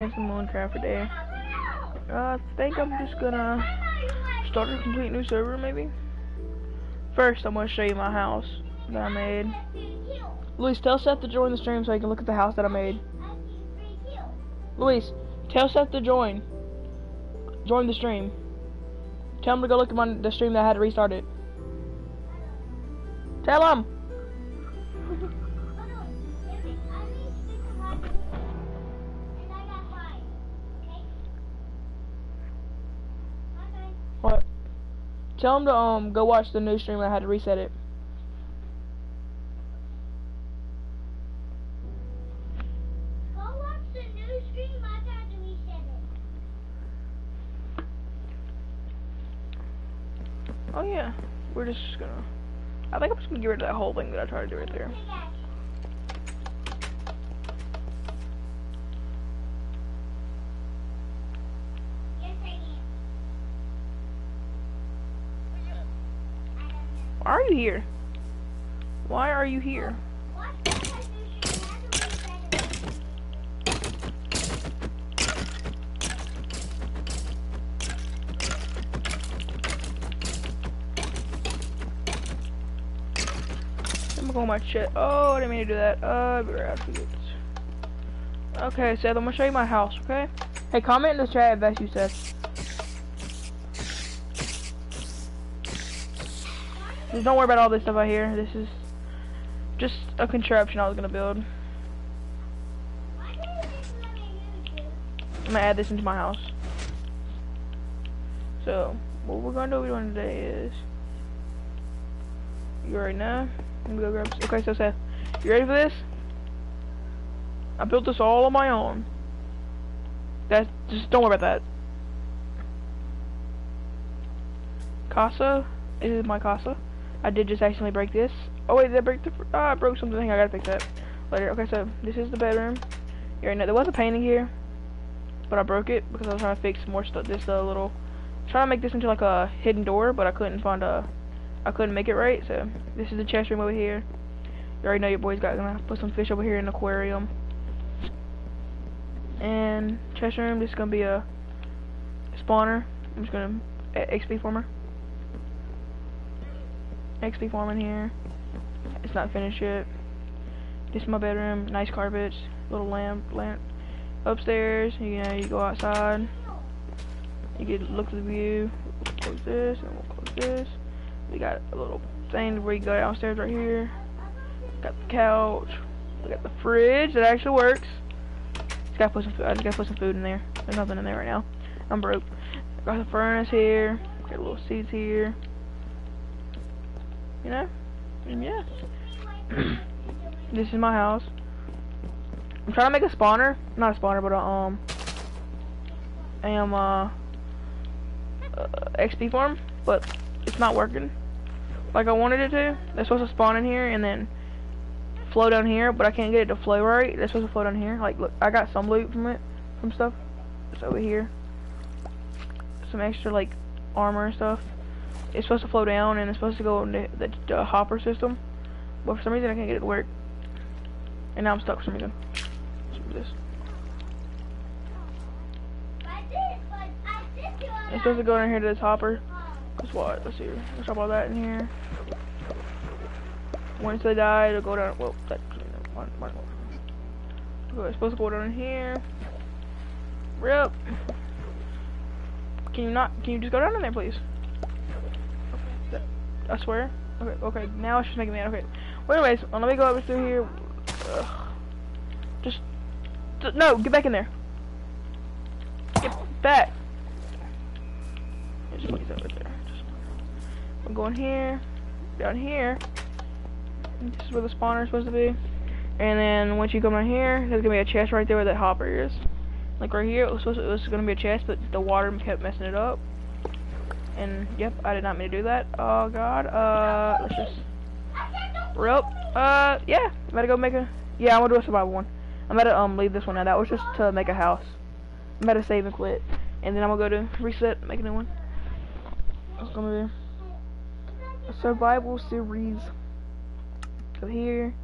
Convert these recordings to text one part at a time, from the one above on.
some Minecraft today. Uh, I think I'm just gonna start a complete new server, maybe. First, I'm gonna show you my house that I made. Luis, tell Seth to join the stream so he can look at the house that I made. Luis, tell Seth to join. Join the stream. Tell him to go look at my the stream that I had to restart it. Tell him. Tell him to um go watch the new stream. I had to reset it. Go watch the new stream. I tried to reset it. Oh yeah, we're just gonna. I think I'm just gonna get rid of that whole thing that I tried to do right there. Pickaxe. Yes, I am. I don't know. Why are you here? Why are you here? I'm gonna go my shit. Oh, I didn't mean to do that. Uh, be right. Okay, Seth, I'm gonna show you my house, okay? Hey, comment in the chat if that's you, Seth. Just don't worry about all this stuff out here. This is just a contraption I was gonna build. I'm gonna add this into my house. So, what we're gonna do we're doing today is you already know. Let me go grab okay so Seth, you ready for this? I built this all on my own. That's just don't worry about that. Casa is my casa. I did just accidentally break this. Oh wait, did I break the oh, I broke something, I gotta fix that later. Okay, so this is the bedroom. You already know there was a painting here but I broke it because I was trying to fix more stuff. This uh, little, trying to make this into like a hidden door, but I couldn't find a, I couldn't make it right. So this is the chest room over here. You already know your boy's got gonna put some fish over here in the aquarium. And chest room, this is gonna be a spawner. I'm just gonna XP farmer. XP farm in here. It's not finished yet. This is my bedroom. Nice carpets. Little lamp, lamp upstairs. You know, you go outside. You get look at the view. We'll close this and we'll close this. We got a little thing where you go downstairs right here. Got the couch. We got the fridge that actually works. Just gotta put some. food- I just gotta put some food in there. There's nothing in there right now. I'm broke. Got the furnace here. Got a little seats here. You know, and yeah. this is my house. I'm trying to make a spawner, not a spawner, but a um, am uh, uh XP farm, but it's not working like I wanted it to. They're supposed to spawn in here and then flow down here, but I can't get it to flow right. They're supposed to flow down here. Like, look, I got some loot from it, from stuff. It's over here. Some extra like armor and stuff. It's supposed to flow down and it's supposed to go in the, the, the hopper system, but for some reason I can't get it to work. And now I'm stuck for some reason. This. It's supposed to go in here to this hopper. Guess what? Let's see. Let's drop all that in here. Once they die, it'll go down. Well, that. One, one, one. It's supposed to go down in here. Rip. Can you not? Can you just go down in there, please? I swear. Okay, okay. Now it's just making me mad. Okay. Well, anyways, uh, let me go over through here. Ugh. Just, no. Get back in there. Get back. That right there. I'm going here, down here. This is where the spawner is supposed to be. And then once you come down here, there's gonna be a chest right there where that hopper is. Like right here, it was supposed to, it was gonna be a chest, but the water kept messing it up. And yep, I did not mean to do that. Oh god. Uh, let's just. Rip. Uh, yeah. I'm gonna go make a. Yeah, I'm gonna do a survival one. I'm gonna um leave this one now. That was just to make a house. I'm gonna save and quit, and then I'm gonna go to reset, make a new one. It's gonna be a survival series. Go here.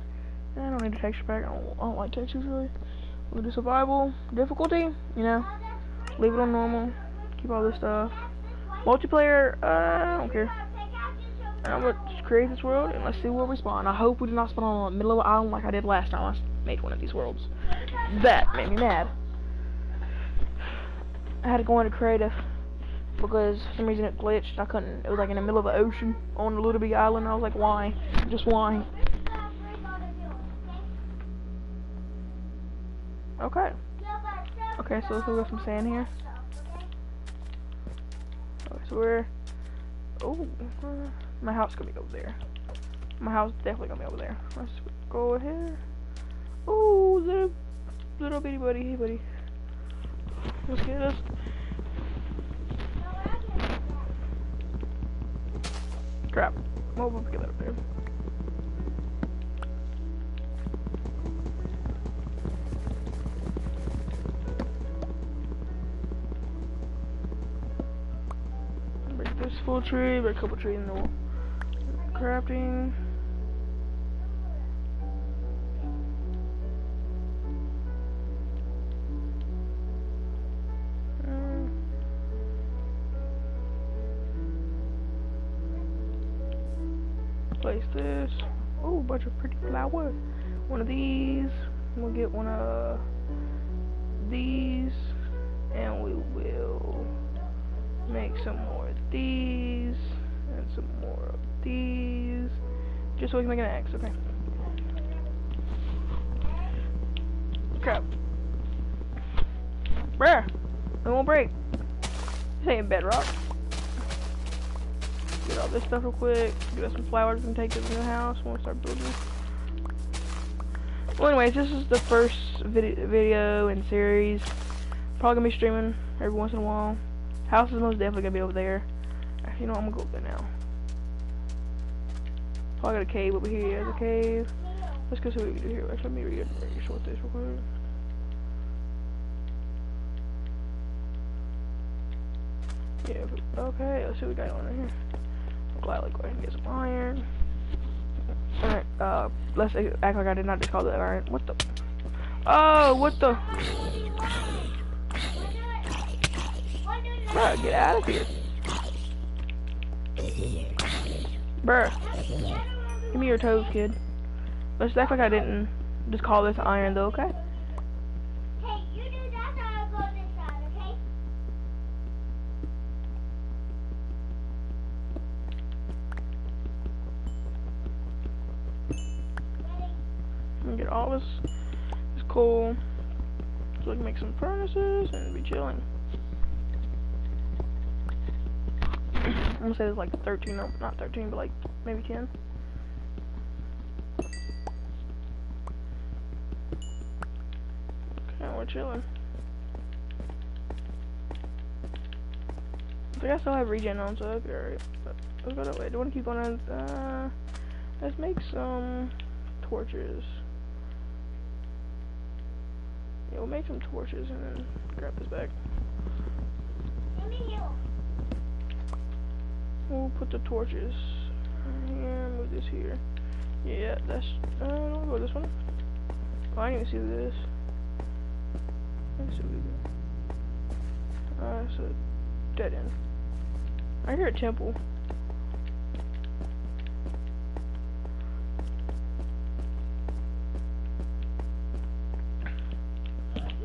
I don't need a texture pack. I don't, I don't like textures really. We'll do survival difficulty. You know, leave it on normal. Keep all this stuff. Multiplayer. Uh, I don't care. I'm gonna create this world and let's see where we spawn. I hope we do not spawn on the middle of an island like I did last time I made one of these worlds. That made me mad. I had to go into creative because for some reason it glitched. I couldn't. It was like in the middle of the ocean on a little big island. I was like, why? Just why? Okay. Okay, so let's go get some sand here. Okay, so we're. Oh, my house gonna be over there. My house definitely gonna be over there. Let's go here. Oh, little little bitty buddy, hey buddy. Let's get us. Crap. Well, we'll get that up there. Full tree, break a couple trees in the crafting. Uh, Place this. Oh, bunch of pretty flowers. One of these. We'll get one of these. And we will make some more of these. And some more of these. Just so we can make an X, okay. Crap. Bruh. It won't break. This ain't bedrock. Get all this stuff real quick. Get us some flowers and take this in the house when we start building. Well, anyways, this is the first vid video in series. Probably gonna be streaming every once in a while. House is most definitely gonna be over there. You know, I'm gonna go over there now. Oh, I got a cave over here. There's a cave. Let's go see what we do here. Actually, let me read short this real quick. Yeah, okay, let's see what we got on here. I'll gladly go ahead and get some iron. Alright, uh, let's act like I did not just call it iron. What the? Oh, what the? Bro, get out of here. Bruh. Give me your toes, kid. Let's act like I didn't just call this iron, though, okay? Hey, you do that, I'll go this side, okay? Ready? I'm gonna get all this, this coal so we can make some furnaces and be chilling. I'm gonna say there's like 13, no, not 13, but like maybe 10. Okay, we're chilling. I think I still have regen on, so that'd be alright. But let's go that way. Do you want to keep on? Uh, let's make some torches. Yeah, we'll make some torches and then grab this back. Give me you. We'll put the torches here, move this here. Yeah, that's, uh, I'll go this one. Oh, I didn't see this. Let's see what we do. Uh, it's a dead end. I hear a temple.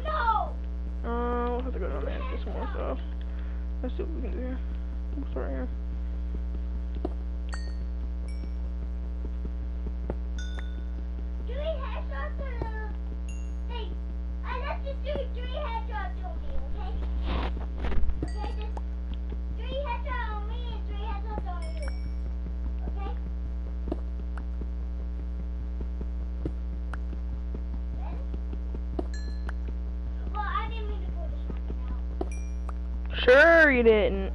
No! Uh, we'll have to go down there and get some more stuff. Let's see what we can do here. We'll start here. Three headshots or uh, hey, uh, let's just do three headshots on me, okay? Okay, just three headshots on me and three headshots on you. Okay? Ready? Well, I didn't mean to pull the shotgun out, Sure you didn't.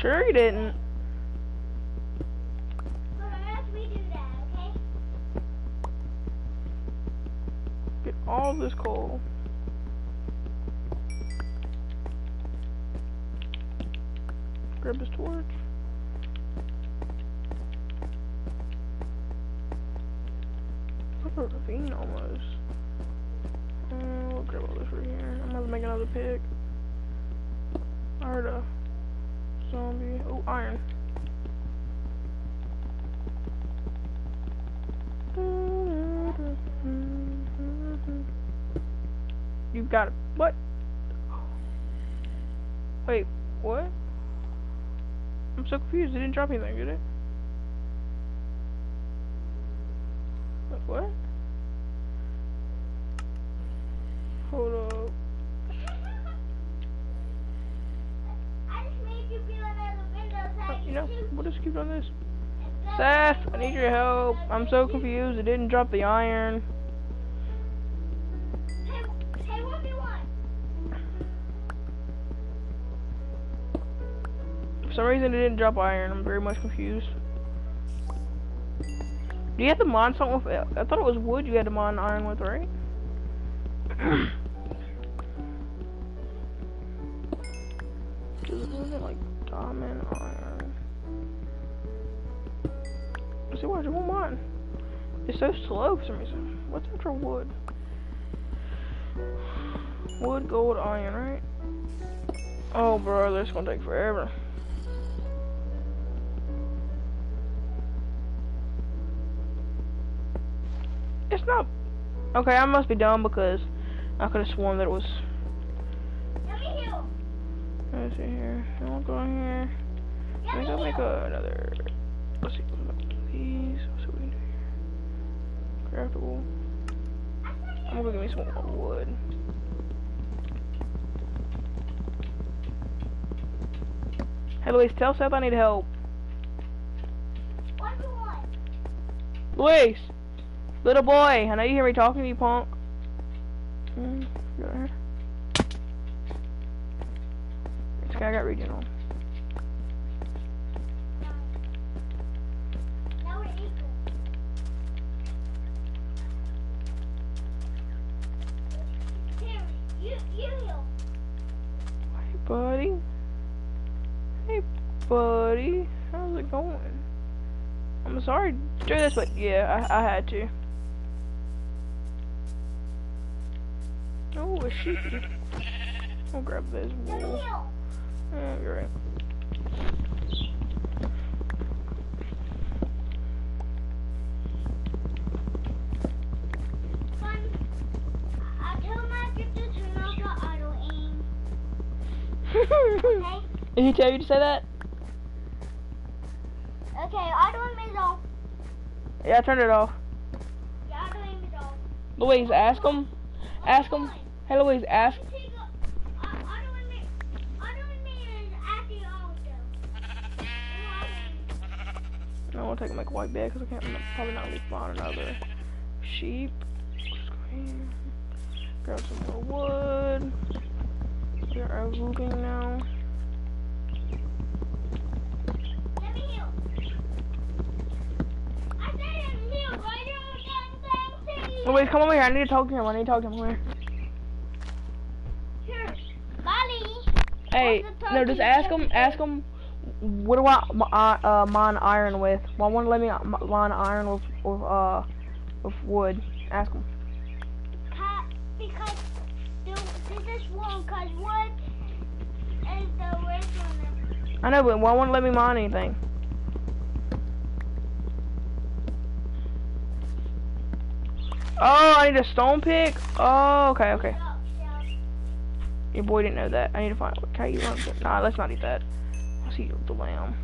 Sure you didn't. Get all this coal. Grab this torch. a ravine almost. Uh, we'll grab all this right here. I'm gonna make another pick. I heard a zombie. Oh, iron. You've got it. What? Wait, what? I'm so confused. It didn't drop anything, did it? Wait, what? Hold up. I just made you feel another window so I Uh, can You know, shoot. we'll just keep doing this. It's Seth, not- I need your help. I'm so confused. It didn't drop the iron. For some reason, it didn't drop iron. I'm very much confused. Do you have to mine something with? I thought it was wood you had to mine iron with, right? so slow for some reason. What's after wood? Wood, gold, iron, right? Oh, bro, this is gonna take forever. It's not. Okay, I must be dumb because I could have sworn that it was. Let me heal. Let's see here. I'll go in here. Let Let me me go make another. Let's see. I'm gonna go get me some more wood. Hey, Luis, tell Seth I need help. What do you want? Luis! Little boy, I know you hear me talking to you, punk. Hmm. This guy got regional. Buddy. How's it going? I'm sorry to do this, but yeah, I, I had to. Oh, a sheepy. I'll grab this wool. Yeah, you're right. I told my sister to knock the auto aim. Okay? Did he tell you to say that? Okay, auto aim is off. Yeah, I turned it off. The auto aim is off. Louise, ask him. Ask him. Hey, Louise, ask. Take a- auto aim is- auto aim is actually off, though. No, I'll take a make a white bed because I can't I'm probably not leave spawn another sheep. Screen. Grab some more wood. We are moving now. Don't get anything to Louise, come over here. I need to talk to him. I need to talk to him. Come here. Here. Molly. Hey, no, just ask him. Ask him. What do I uh, uh, mine iron with? Want to let me mine iron with with uh with wood. Ask him. Because this is one, because wood is the worst one. I know, but why won't let me mine anything? Oh, I need a stone pick. Oh, okay, okay. Your boy didn't know that. I need to find what you run? Nah, let's not eat that. Let's eat the lamb.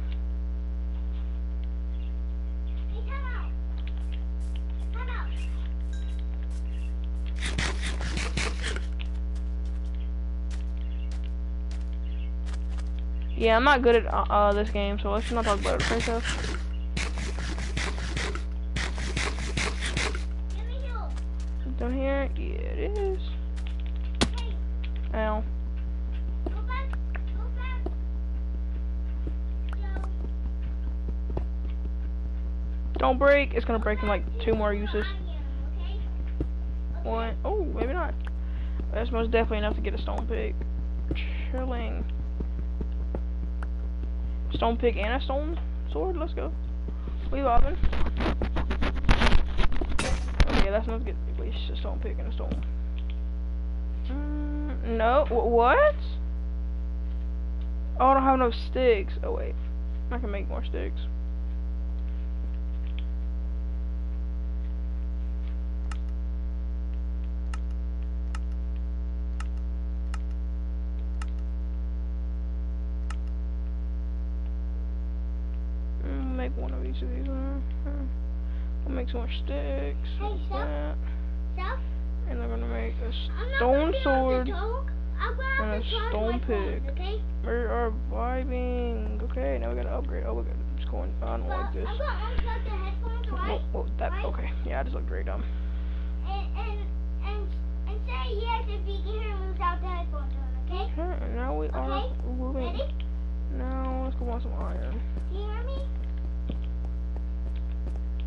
Yeah, I'm not good at uh, uh this game, so let's not talk about it. Okay, so down here, yeah, it is. Hey, Ow. Don't break. It's gonna break in like two more uses. One. Oh, maybe not. That's most definitely enough to get a stone pick. Chilling. Stone pick and a stone sword. Let's go. We bobbing. Okay, that's enough to least a stone pick and a stone. Mm, no, wh- what? Oh, I don't have no sticks. Oh wait, I can make more sticks. Mm, Make one of each of these. Uh, uh, I'll make some more sticks. Hey, like stop. that. Stop. And I'm gonna make a stone gonna be able to sword. And a stone pick. Okay? We are vibing. Okay, now we gotta upgrade. Oh, we got it's going. I don't Well, like this. I'm gonna unplug the headphones, Whoa, right? whoa, that Right? okay. Yeah, I just looked great dumb. And and and and say yes if you can hear me without the headphones on. Okay? Okay, now we are moving. Ready? Now let's go on some iron. Can you hear me?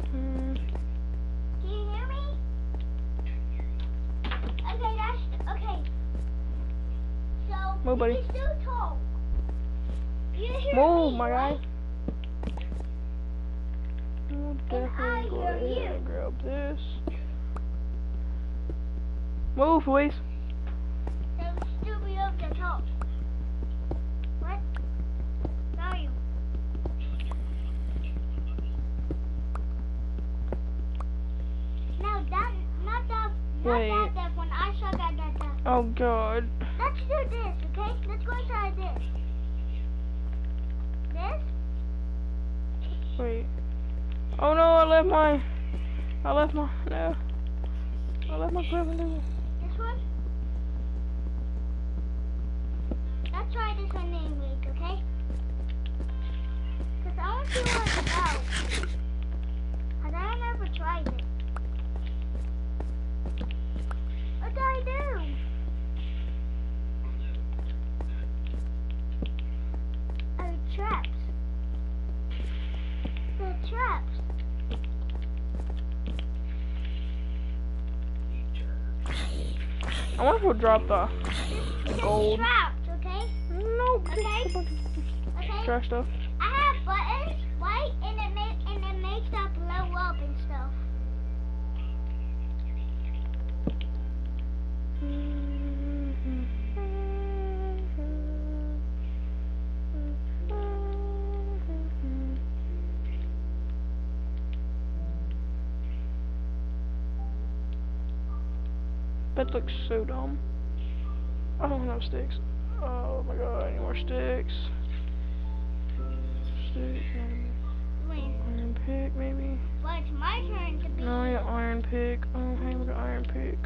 Hmm. Can you hear me? Okay, that's okay. So Move, buddy. can still talk. You hear Move, me, my guy. right? We'll definitely go hear ahead and grab this. Move, please. So you still be able. What? Are you? No, that, not that, not Wait. that, that one. I saw that, that, that. Oh God. Let's do this, okay? Let's go inside this. This? Wait. Oh no, I left my. I left my. No. I left my equipment. there. This one? Let's try this one okay? Because I want to see what it's about. Because I never tried it. What do I do? Oh, traps. The traps. I wonder if we'll drop the Just Gold. traps, okay? nope. Okay. Just a bunch of Okay? trash stuff. I have buttons, right? And it make and it makes that blow up and stuff. That looks so dumb. I don't have sticks. Oh my god, any more sticks. Stick, iron, Wait, iron pick, maybe? but it's my turn to be No, I got iron pick. Oh, hey, look at iron pick.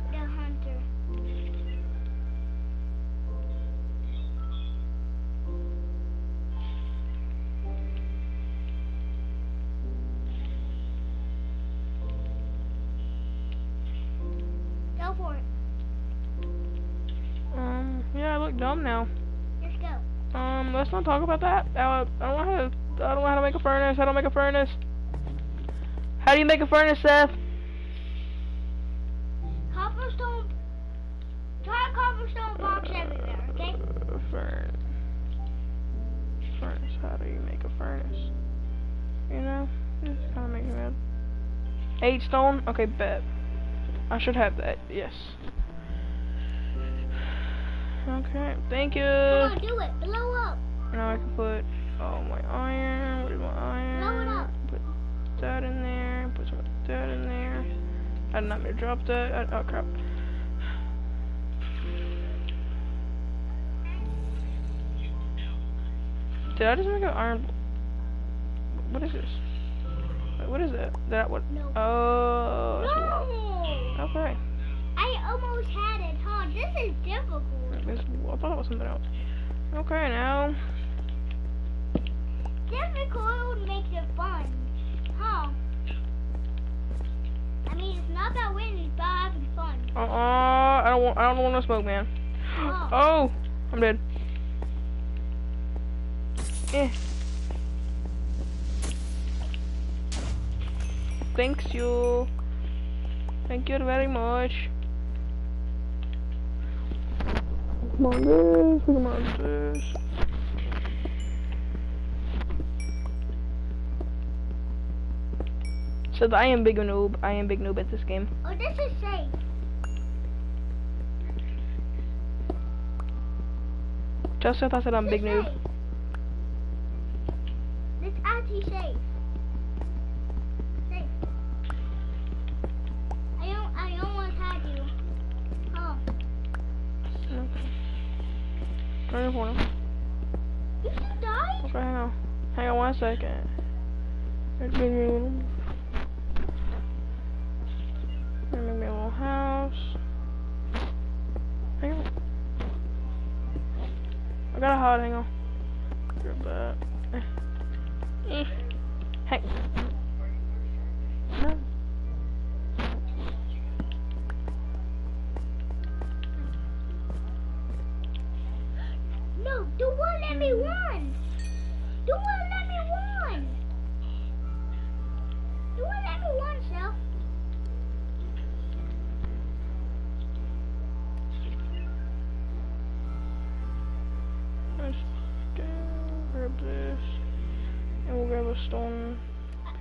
Um, let's talk about that. I don't know how to. I don't know how to make a furnace. How do I make a furnace? How do you make a furnace, Seth? Cobblestone. Try cobblestone blocks everywhere, okay? Uh, furnace. Furnace. How do you make a furnace? You know, this kind of makes me mad. Eight stone. Okay, bet. I should have that. Yes. Okay. Thank you. Come on, do it. Blow up. Now I can put all my iron. Where's my iron? Put that in there. Put some of that in there. I did not mean to drop that. I, oh crap. Did I just make an iron? What is this? Wait, What is that? That what? No. Oh. No! Okay. I almost had it, huh? This is difficult. This, I thought it was something else. Okay, now. Difficult makes it fun, huh? I mean, it's not about winning, it's about having fun. Uh uh. I don't want. I don't want no smoke, man. Oh. Oh, I'm dead. Eh. Thanks you. Thank you very much. Come on this, come on this. So I am big noob. I am big noob at this game. Oh, this is safe. Joseph, I said I'm This big noob. safe. This actually safe. Safe. I don't. I almost had you. Oh, Turn your corner. you just died. Okay, hang on. Hang on one second. Me a little. House. Hang on. I got a hide, hang on. Grab that. Eh. Eh. Hey. No. No, do one let me run. Do one let me run. Do one let me run, Self.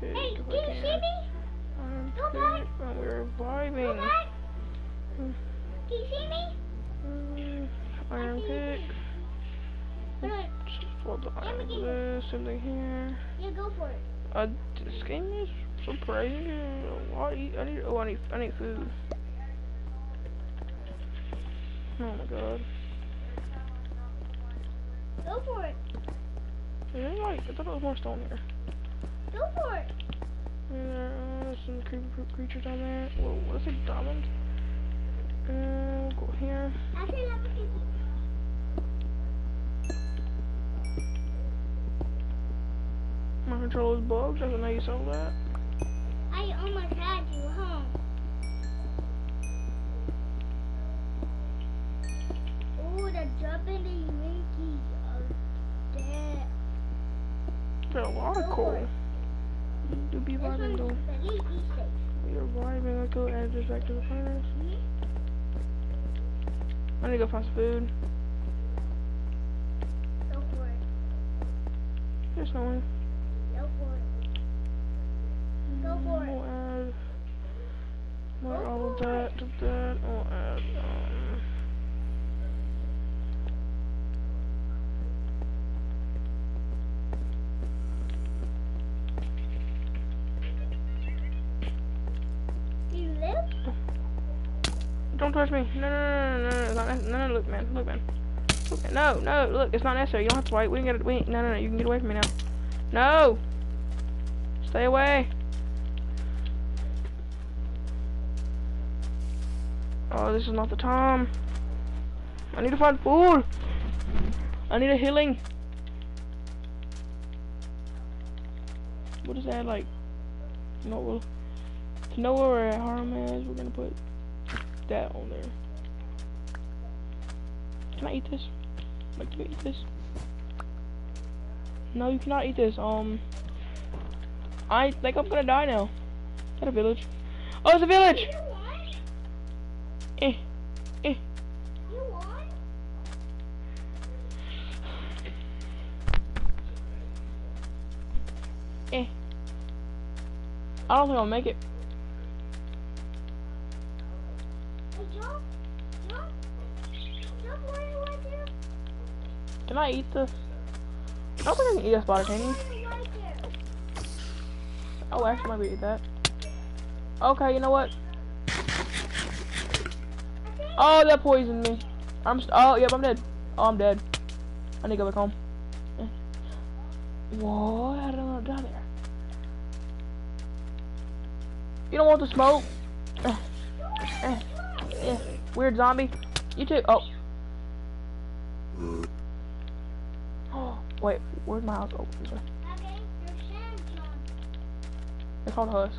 Hey, do you I see can. me? Go back. pick. And we're Go reviving. back. Do you see me? Mm, Iron pick. Good. Flip the iron me with this. Same thing here. Yeah, go for it. Uh, this game is surprisingly a lot. I need. Oh, I need. I need food. Oh my god. Go for it. Like? I thought there was more stone here. Go for it. Uh, there's some creepy cre- creatures down there. Whoa, what is it? Diamond. Uh, we'll go here. I said let me get you. My controller's bugged. I didn't know you saw that. I almost had you, huh? Oh, the jumping the Yankees are dead. Got a lot of coal. Do be vibing though. the least safe. We are vibing. Let's go add this back to the furnace. I need to go find some food. Go for it. There's no one. Go for it. Go for it. We'll add more all of that to that. We'll add um. Do you live? Don't touch me. No, no, no, no, no, no, no, no, look, man, look, man. Look, man. No, no, look, it's not necessary. You don't have to fight. We can get it. We, no, no, no, you can get away from me now. No! Stay away. Oh, this is not the time. I need to find food. I need a healing. What is that like? No, to know where our harm is, we're gonna put that on there. Can I eat this? Like, can I eat this? No, you cannot eat this. Um, I think I'm gonna die now. Is that a village? Oh, it's a village! Eh, eh. You? Eh. I don't think I'll make it. Can I eat this? I don't think I can eat a spider, can you? Right there. Oh, actually, might be eat that. Okay, you know what? Oh, that poisoned me. I'm. Oh, yep, I'm dead. Oh, I'm dead. I need to go back home. What? I not die there? You don't want the smoke? Eh. Eh. Eh. Weird zombie. You too. Oh. Oh, wait. Where's my house? Oh. Okay. They're called husks.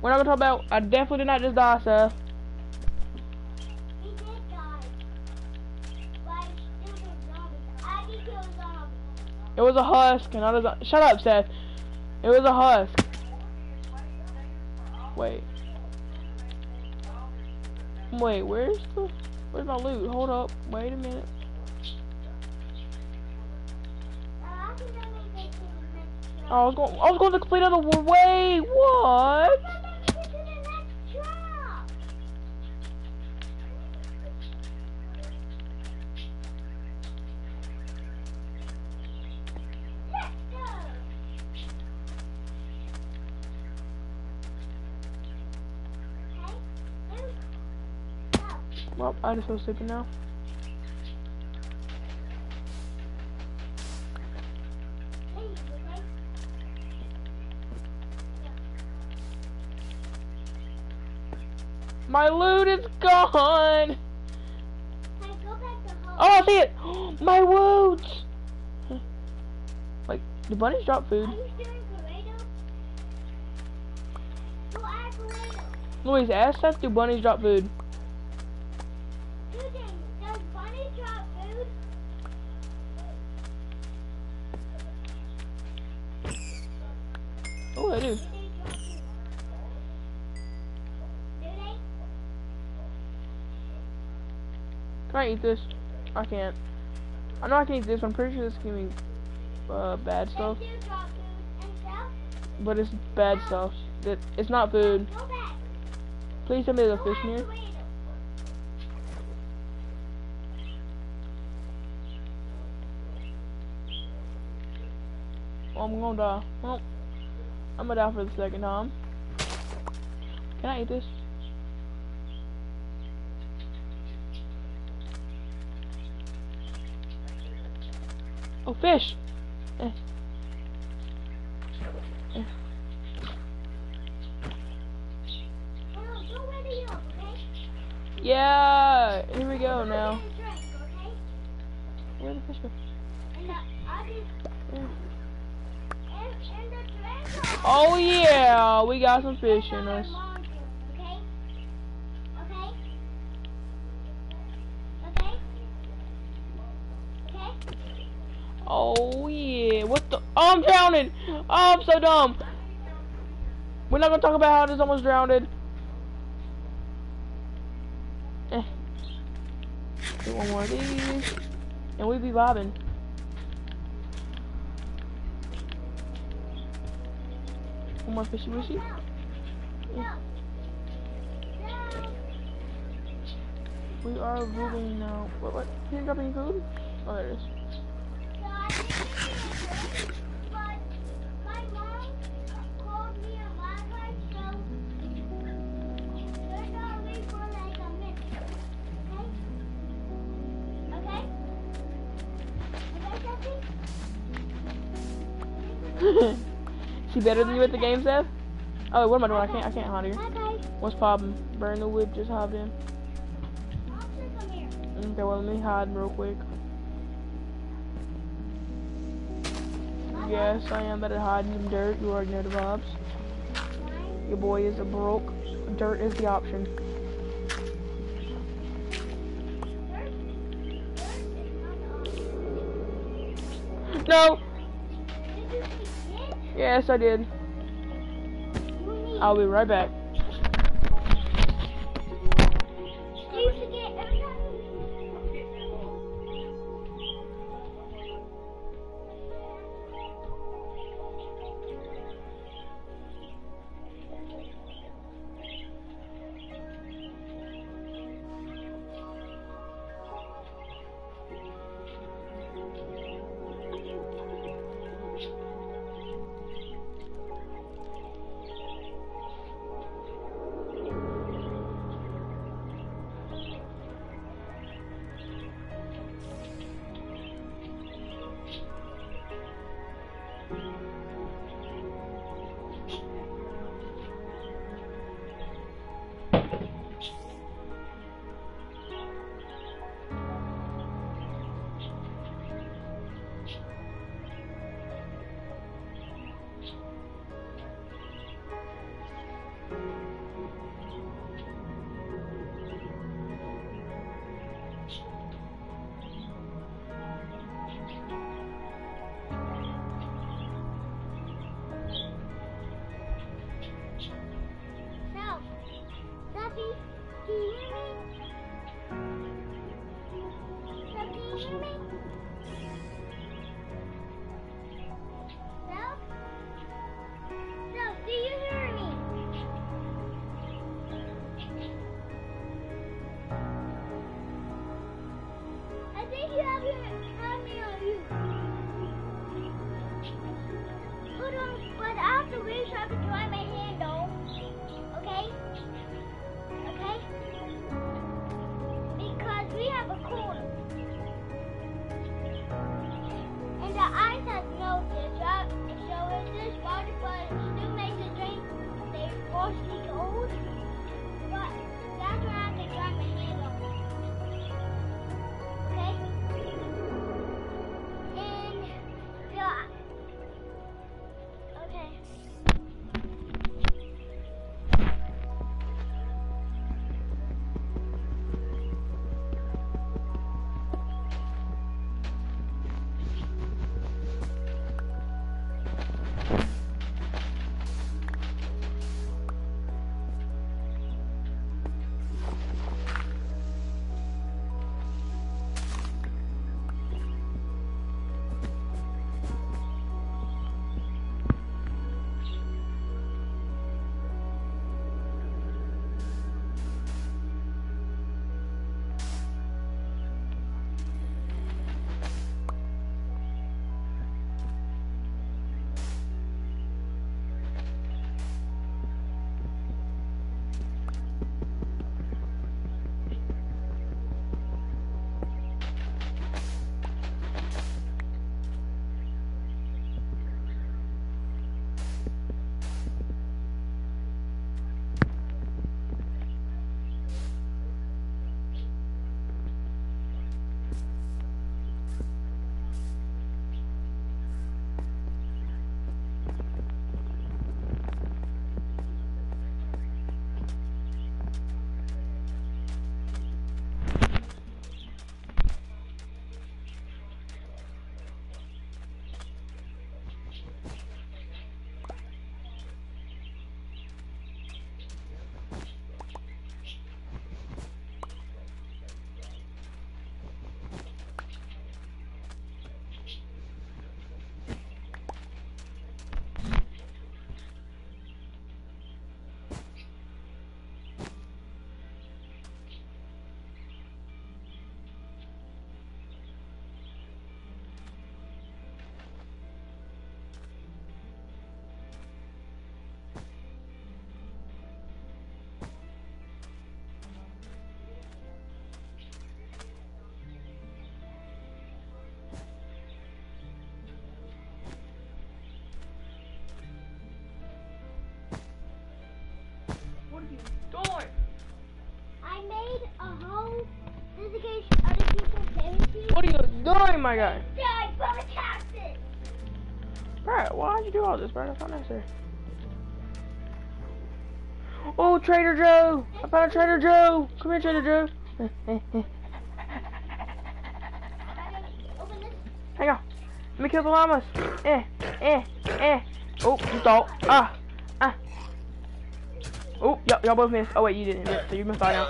We're not gonna talk about. I definitely did not just die, Seth. He did die. By stupid zombies. I did kill. It was a husk, and not a zo- Shut up, Seth. It was a husk. Wait. Wait, where's the? Where's my loot? Hold up. Wait a minute. Uh, I think I made this in the next I was going. I was going the complete other way. What? Well, I just feel sleepy now. My loot is gone. Oh, I see it. My loot. Like, do bunnies drop food? Go ask Seth, do bunnies drop food? I eat this? I can't. I know I can eat this. I'm pretty sure this is giving me uh, bad stuff. But it's bad stuff. It, it's not food. Please tell me there's a fish in here. I'm gonna die. Well, I'm gonna die for the second time. Can I eat this? Oh, fish! Eh. Eh. Yeah! Here we go now. Where the fish go? Oh yeah! We got some fish in us. Okay? Okay? Okay? Okay? Oh yeah! What the? Oh, I'm drowning! Oh, I'm so dumb! We're not gonna talk about how this almost drowned. Eh. Get one more of these. And we be bobbing. One more fishy wishy. No. We are moving now. What, what? Can you drop any food? Oh, there it is. Better than you at the game, Seth? Oh, what am I doing? I can't. I can't hide here. What's poppin'? Burn the wood. Just hopped in. Officer, come here. Okay, well let me hide real quick. Yes, I am better hiding some dirt. You already know the vibes. Your boy is a broke. Dirt is the option. Dirt. Dirt is not the No. Yes, I did. I'll be right back. A hole just in case other people you. What are you doing, my guy? Die from a cactus. Brad, why'd you do all this, Brad? That's not necessary. Oh, Trader Joe! I found a Trader Joe! Come here, Trader Joe! Hang on. Let me kill the llamas. Eh, eh, eh. Oh, you thought. Ah. Oh, y'all, both missed. Oh, wait, you didn't miss, so you missed die now.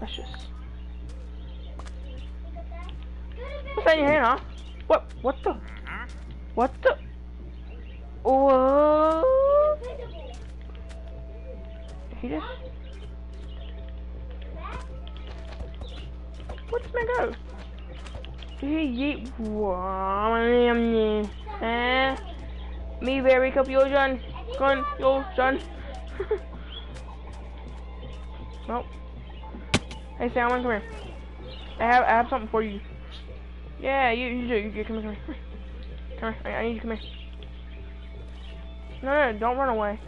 That's just... What's that in your hand, huh? What? What the? What the? Yo John. nope. Hey Salmon, come here. I have I have something for you. Yeah, you you do. You, you come here, come here. Come here. I, I need you to come here. No, no, don't run away.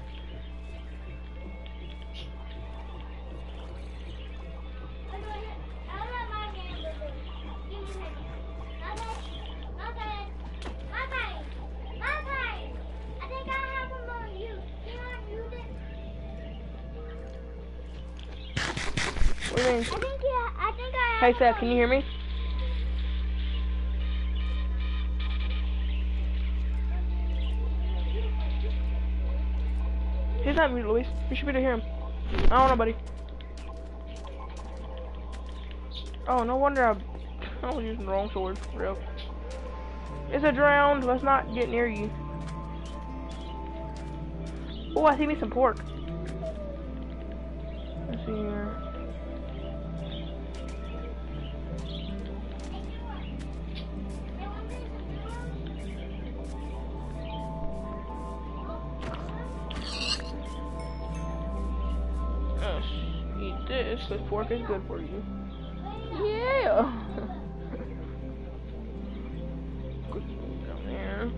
What do you mean? Hey Seth, can you hear me? He's not mute, Luis. You should be able to hear him. I don't know, buddy. Oh, no wonder I, I was using the wrong sword. For real. It's a drowned. Let's not get near you. Oh, I see me some pork. Pork is good for you. Yeah! Good down there.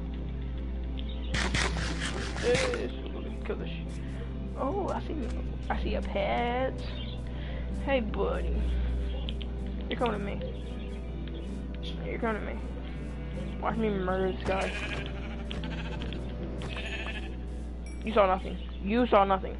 This, kill the Oh, I see, I see a pet. Hey, buddy. You're coming to me. You're coming to me. Watch me murder this guy. You saw nothing. You saw nothing.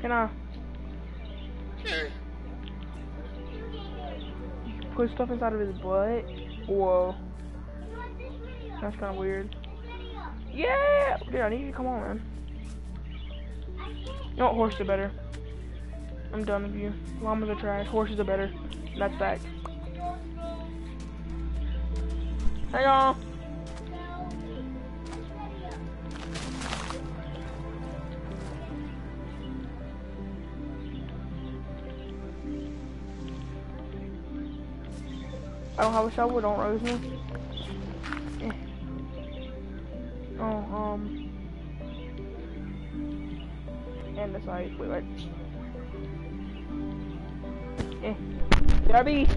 Can I put stuff inside of his butt? Whoa. That's kind of weird. Yeah! Dude, I need you to come on, man. You know what? Horses are better. I'm done with you. Llamas are trash. Horses are better. That's fact. Hang on. I don't have a shovel, don't rose me. Oh, um. And the side. Wait, what? Eh. Darby!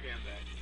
propaganda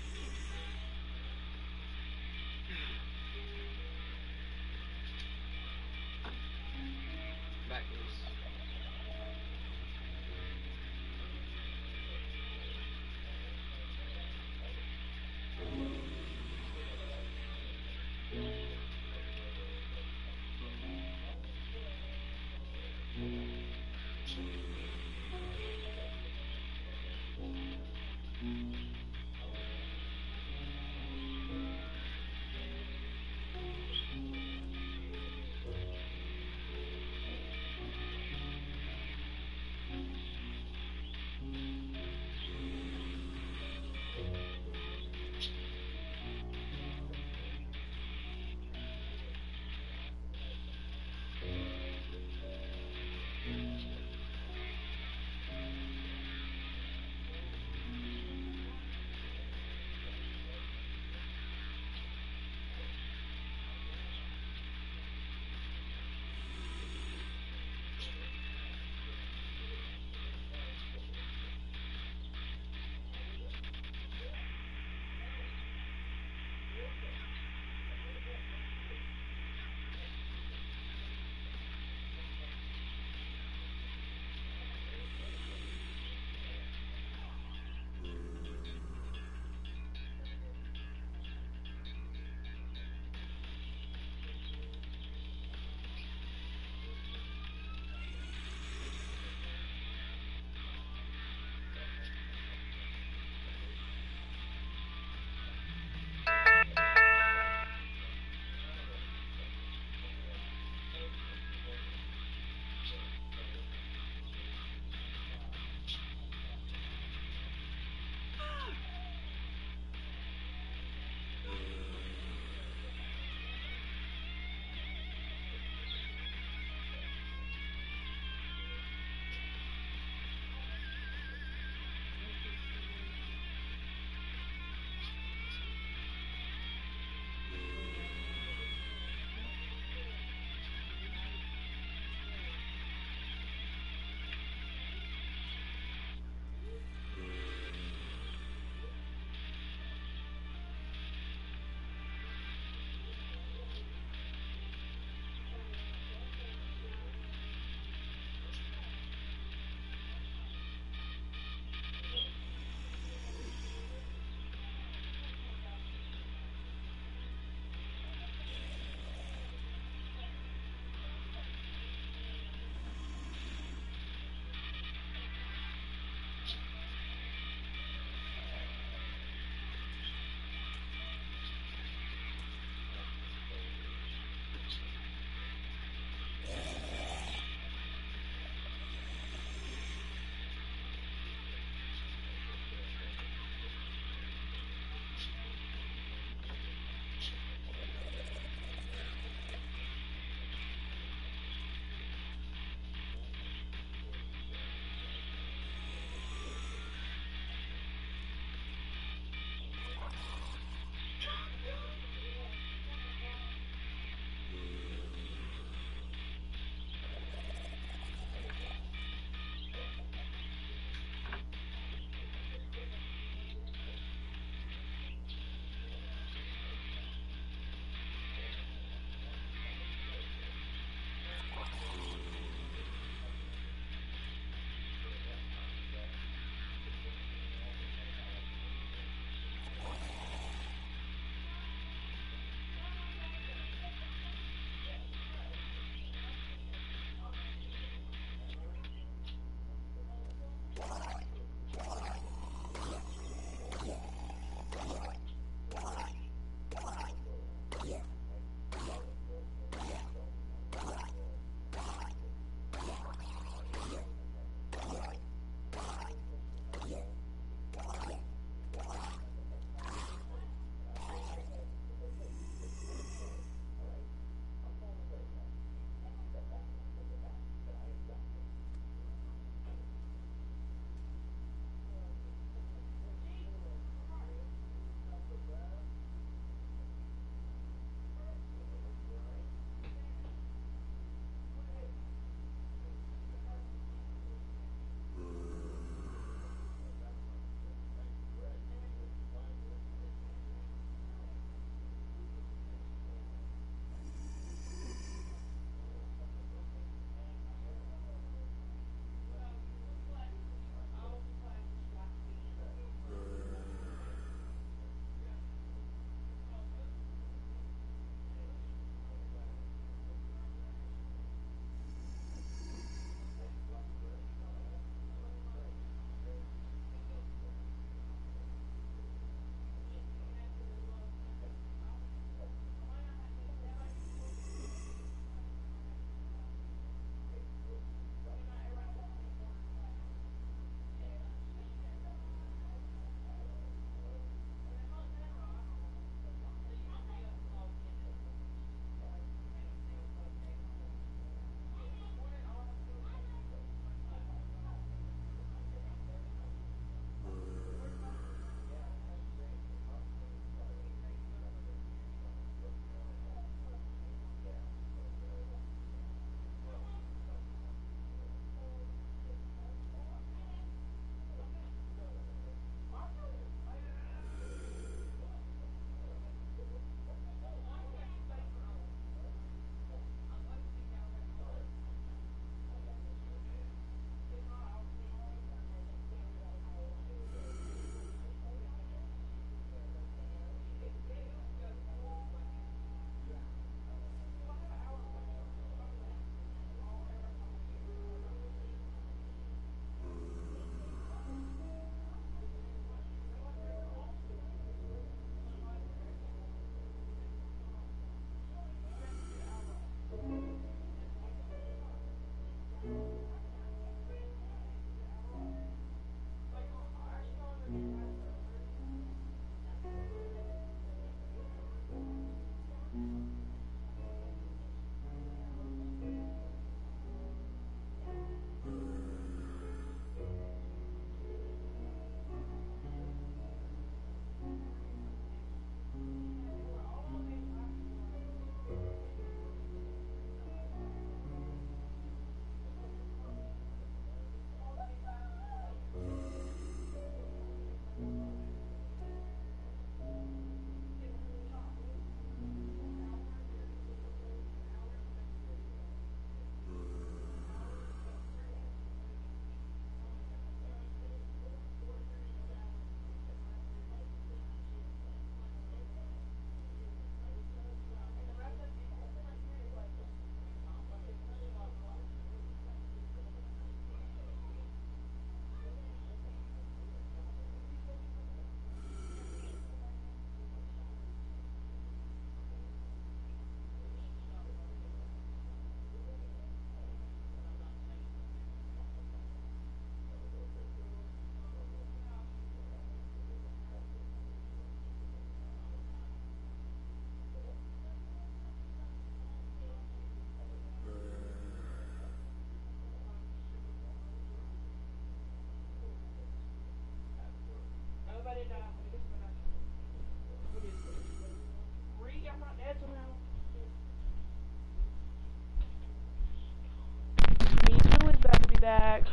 back.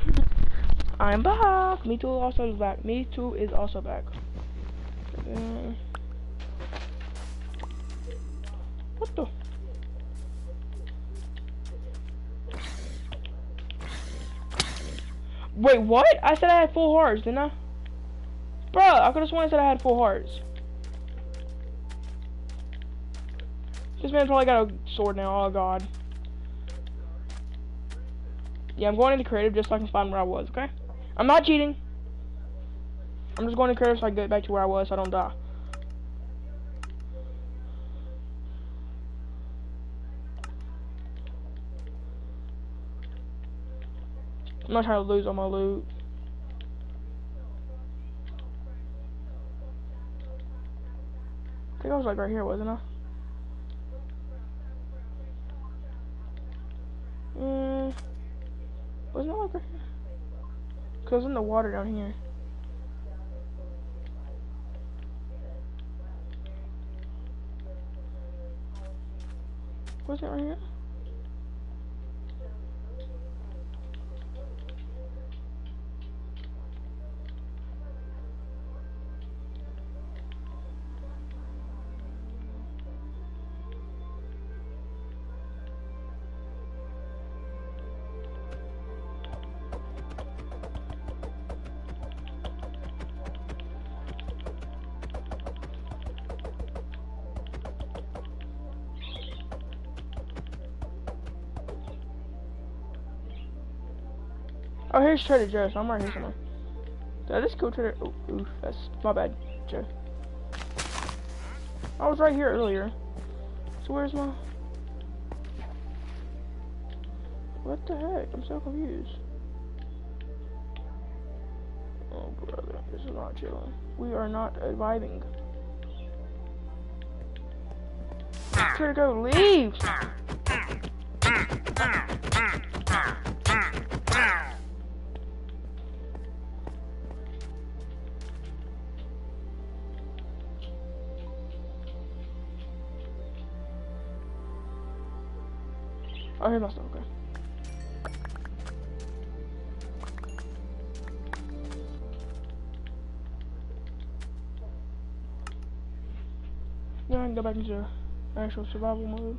I'm back. Me too also is back. Me too is also back. Uh, what the? Wait, what? I said I had full hearts, didn't I? I could have sworn I said I had four hearts. This man probably got a sword now, oh god. Yeah, I'm going into creative just so I can find where I was, okay? I'm not cheating. I'm just going to creative so I can get back to where I was so I don't die. I'm not trying to lose all my loot. Think I was like right here, wasn't I? Mm, wasn't it like right here? Cause in the water down here. Was it right here? Oh, here's Trader Joe's. I'm right here somewhere. Did I just go Trader? Oh, oof, that's my bad, Joe. I was right here earlier. So where's my? What the heck? I'm so confused. Oh, brother, this is not chilling. We are not vibing. Trader Go, leave! Back into actual survival mode.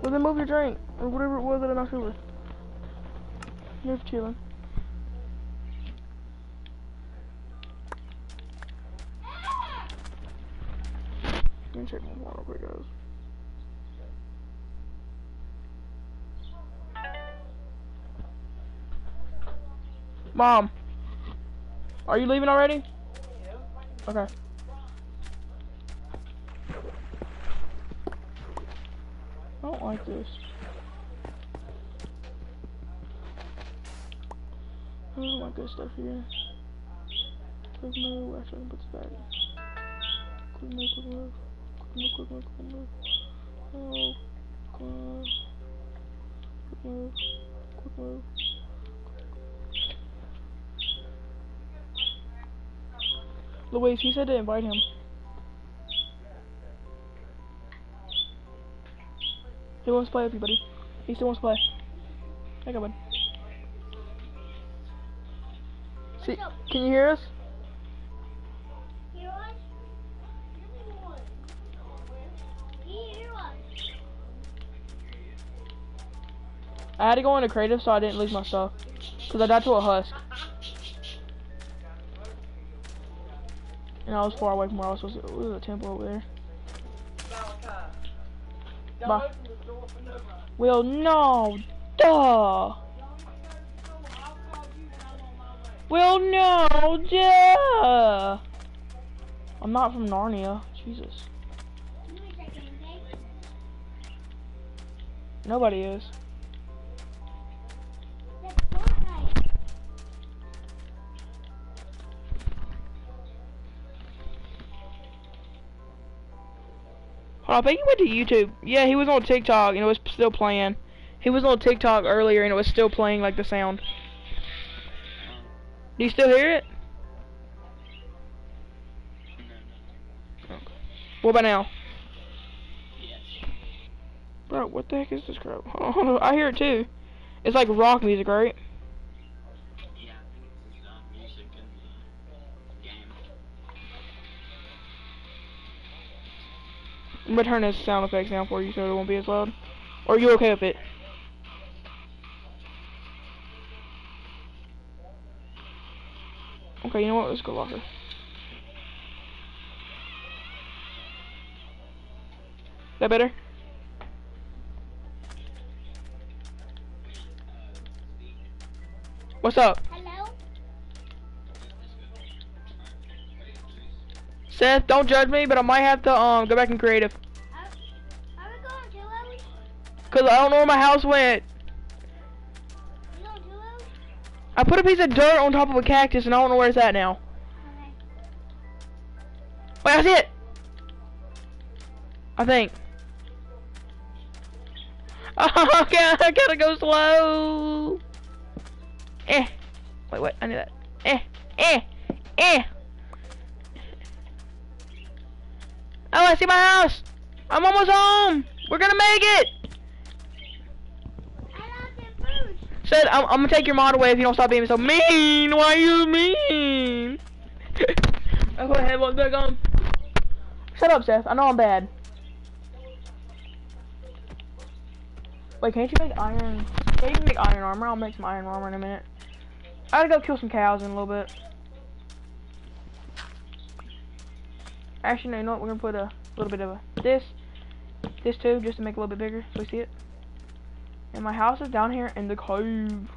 Well then move your drink, or whatever it was that I knocked over. You're chilling. Mom, are you leaving already? Okay. I don't like this. I don't like this stuff here. Quick move, actually I can put this back. Quick move, quick move. Quick move, quick move, quick move. Oh, God. Quick move, quick move. Louise, he said to invite him. He wants to play with you, buddy. He still wants to play. Hey, go, bud. See, can you hear us? Hear us? Hear us? I had to go into creative so I didn't lose my stuff. Because I died to a husk. And I was far away from where I was supposed to. Ooh, there's a temple over there. Bye. Well, no. Duh. Well, no. Duh. I'm not from Narnia. Jesus. Nobody is. On, I think he went to YouTube. Yeah, he was on TikTok and it was still playing. He was on TikTok earlier and it was still playing like the sound. Do you still hear it? What about now? Bro, What the heck is this crap? Oh, I hear it too. It's like rock music, right? I'm gonna turn this sound effects down for you so it won't be as loud. Or are you okay with it? Okay, you know what? Let's go locker. That better? What's up? Hello? Seth, don't judge me, but I might have to um go back in creative. Cause I don't know where my house went. I put a piece of dirt on top of a cactus and I don't know where it's at now. Wait, I see it! I think. Oh, okay, I gotta go slow. Eh. Wait, wait, I need that. Eh, eh, eh. Oh, I see my house. I'm almost home. We're gonna make it. I lost the food. Said, I'm, I'm gonna take your mod away if you don't stop being so mean. Why are you mean? I'll go ahead, what's back on? Shut up, Seth. I know I'm bad. Wait, can't you make iron? Can't you make iron armor? I'll make some iron armor in a minute. I gotta go kill some cows in a little bit. Actually, no, you know what? We're gonna put a little bit of a, this, this too, just to make it a little bit bigger so we see it. And my house is down here in the cave.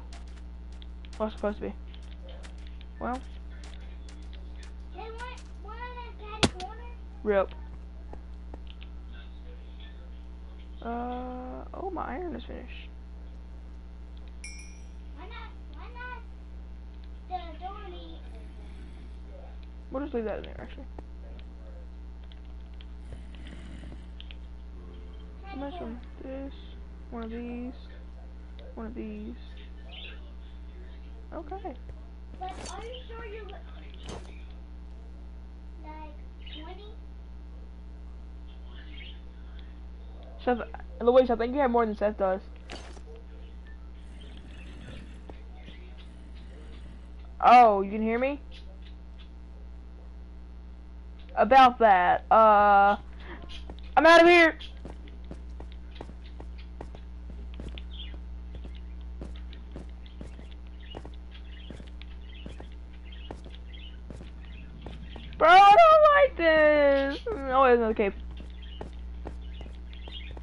What's it supposed to be? Well, corner. rip. Uh, oh, my iron is finished. We'll just leave that in there, actually. one. This, one of these, one of these. Okay. But are you sure you li- like 20? Seth, Louise, I think you have more than Seth does. Oh, you can hear me? About that, uh, I'm out of here. Bro, I don't like this. Oh, there's another cape.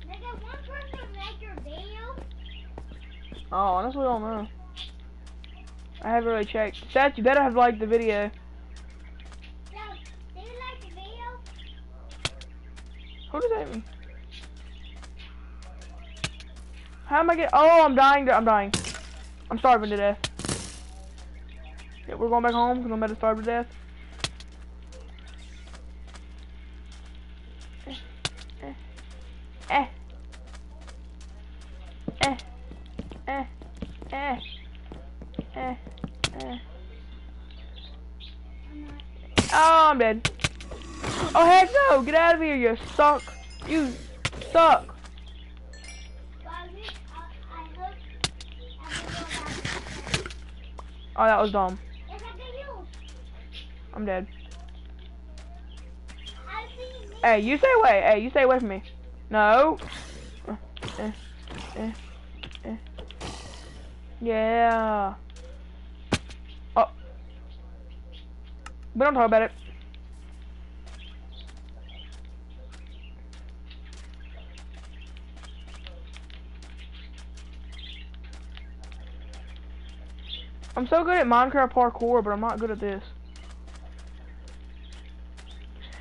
Like that one person like your video. Oh, honestly, I don't know. I haven't really checked. Seth, you better have liked the video. So, they like the video. Who does that mean? How am I get? Oh, I'm dying. I'm dying. I'm starving to death. Yeah, we're going back home because I'm about to starve to death. Out of here, you suck! You suck! Oh, that was dumb. I'm dead. Hey, you stay away. Hey, you stay away from me. No. Eh, eh, eh. Yeah. Oh. But don't talk about it. I'm so good at Minecraft parkour, but I'm not good at this.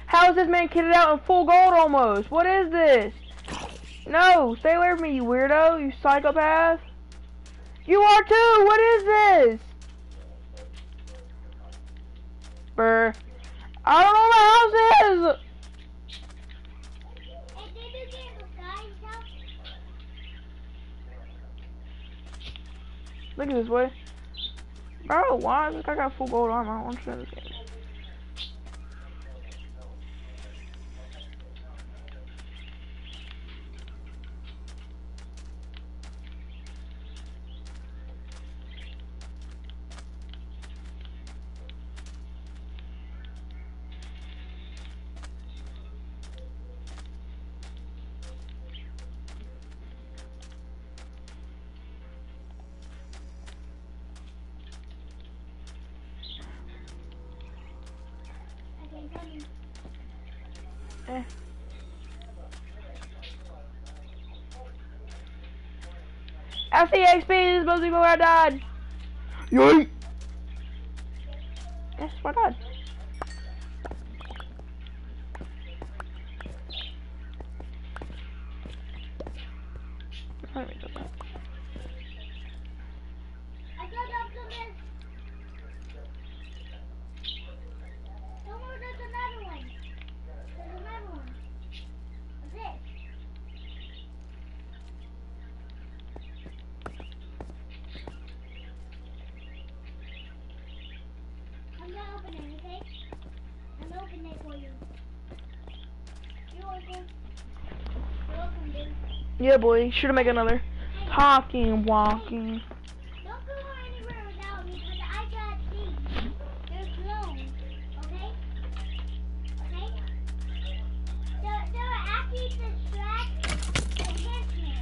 How is this man kitted out in full gold almost? What is this? No, stay away from me, you weirdo, you psychopath. You are too! What is this? Brr. I don't know what house is! Look at this way. Bro, why is this guy got full gold armor? I don't understand this game. Coming, coming. Eh. Be where I died. Yoink. Yes, where I died. Let me do that. I got up to this. No more, there's another one. There's another one. This. I'm gonna open it, okay? I'm gonna open it for you. You're welcome. You're welcome, dude. Yeah, boy. Should have make another. Talking, walking. Don't go anywhere without me because I got these. They're clones, okay? Okay? They're, they're actually distract the hitman.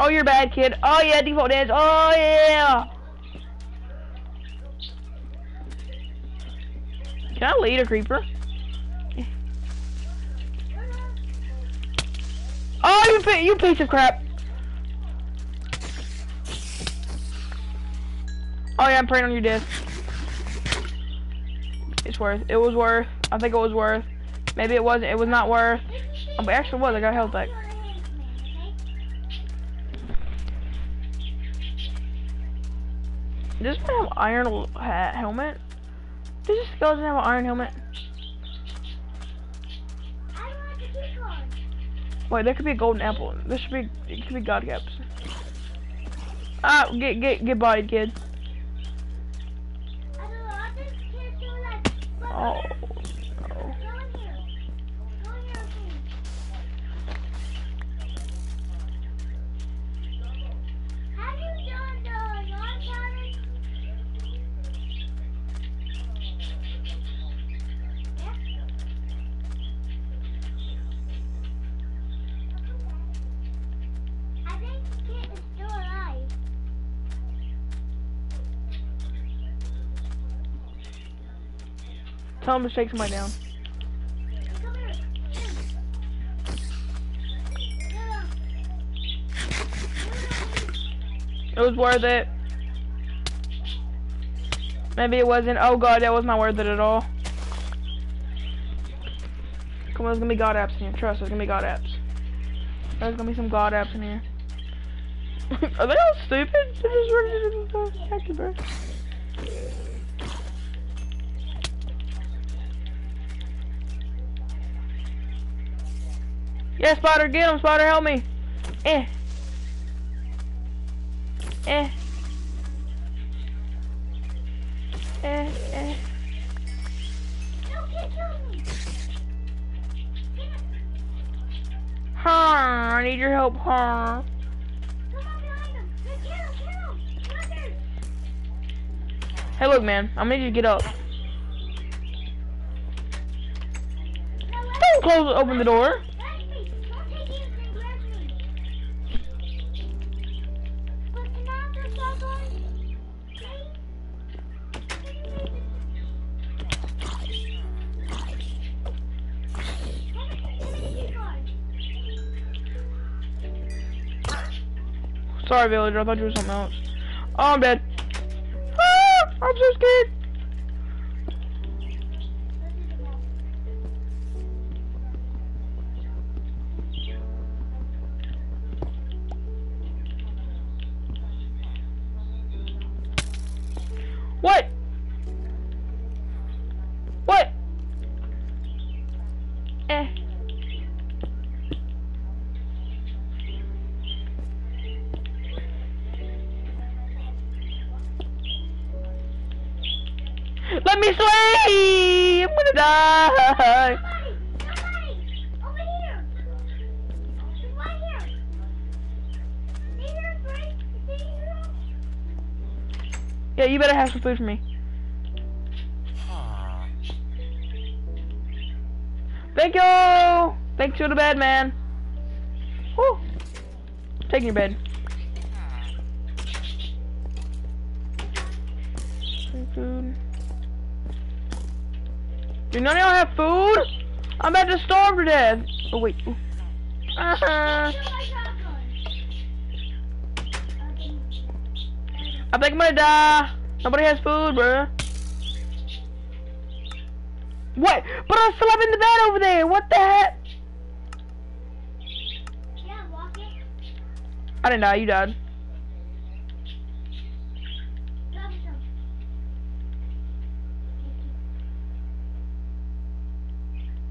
Oh, you're bad, kid. Oh, yeah, default dance. Oh, yeah. Can I lead a creeper? Oh, you, pi- piece of crap. Oh, yeah, I'm praying on your death. It's worth. It was worth. I think it was worth. Maybe it wasn't. It was not worth. Oh, but actually was. I got health back. Does this man have iron l- ha- helmet? Does this skeleton have an iron helmet? I don't have the key card. Wait, there could be a golden apple. This should be. It could be god caps. Ah, get get get bodied, kid. I don't know. I just can't do that. Look, Oh. Go no. in here. Go in here, please. Have you done the lawn challenge? Yeah. I think the kid is still alive. Tell him to shake somebody down. It was worth it. Maybe it wasn't. Oh god, that was not worth it at all. Come on, there's gonna be god apps in here. Trust, there's gonna be god apps. There's gonna be some god apps in here. Are they all stupid? They're just running into the bro. Yeah, Spider, get him, Spider, help me. Eh. Eh. Eh, eh. No, kid, kill me. Huh, I need your help, huh? Come on behind him. Kill kill here. Hey, look, man, I'm gonna need you to get up. Don't close, open the door. Sorry, villager, I thought you were something else. Oh, I'm dead. Ah, I'm so scared. you better have some food for me. Thank you! Thanks for the bed, man. Woo! Taking your bed. Food. Do none of y'all have food? I'm about to starve to death. Oh, wait. Ooh. Uh -huh. I think I'm gonna die. Nobody has food, bruh. What? But I'm still up in the bed over there. What the heck? I didn't die. You died.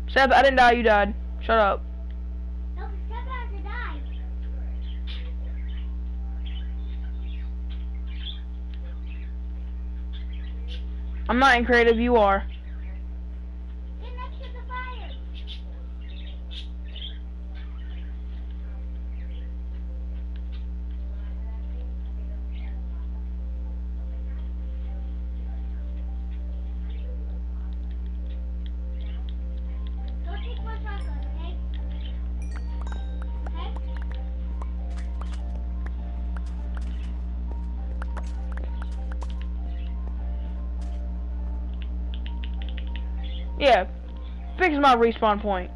Seth, I didn't die. You died. Shut up. I'm not in creative, you are. respawn point.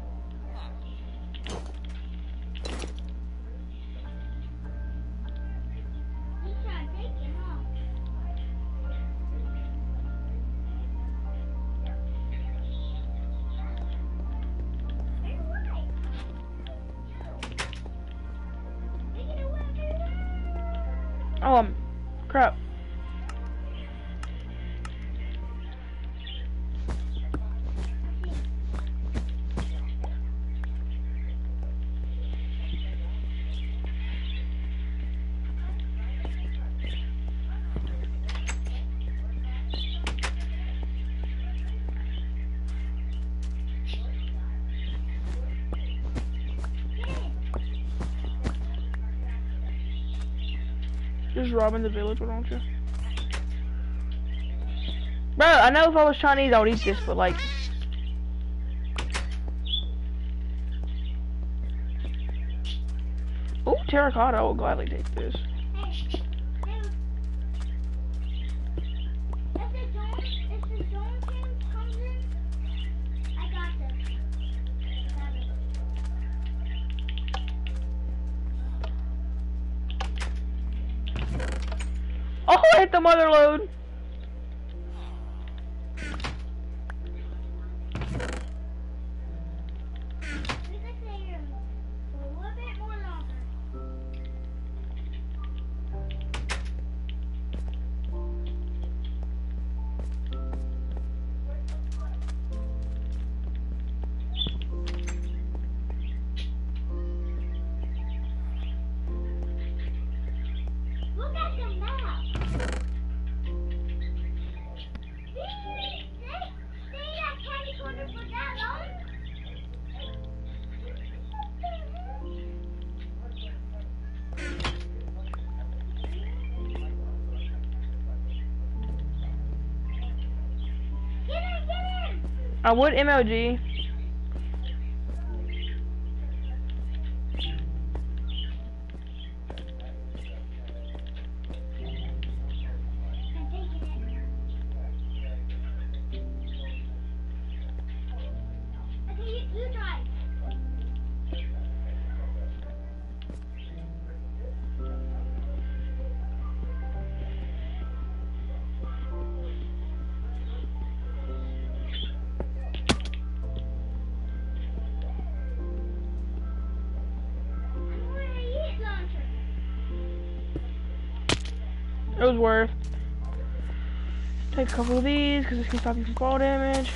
robbing the village, why don't you? Bro, I know if I was Chinese, I would eat this, but like... Ooh, terracotta, I will gladly take this. mother lode. I would MLG worth. Take a couple of these, because this can stop you from fall damage.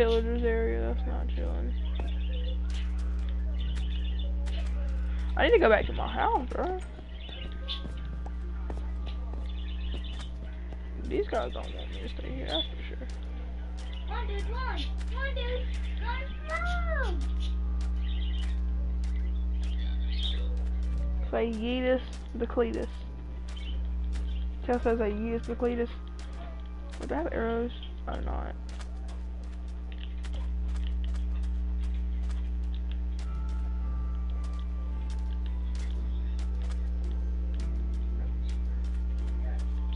Pillagers area, that's not chilling. I need to go back to my house, bro. These guys don't want me to stay here, that's for sure. One dude, one. One dude, one, no. Say Yeetus the Cletus. Tell says I Yeetus the Cletus. Would I have arrows? Or not?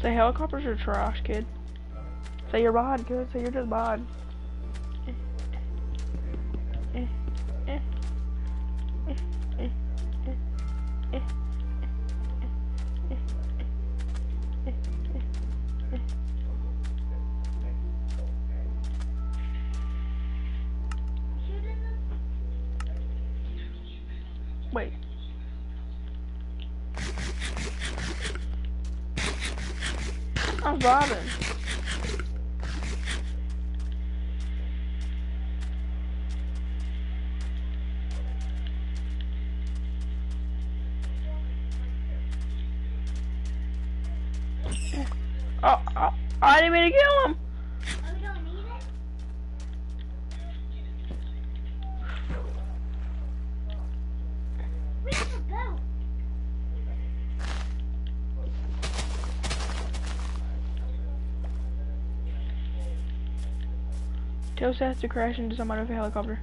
Say helicopters are trash, kid. Say you're bad, kid. Say you're just bad. Tails has to crash into somebody with a helicopter.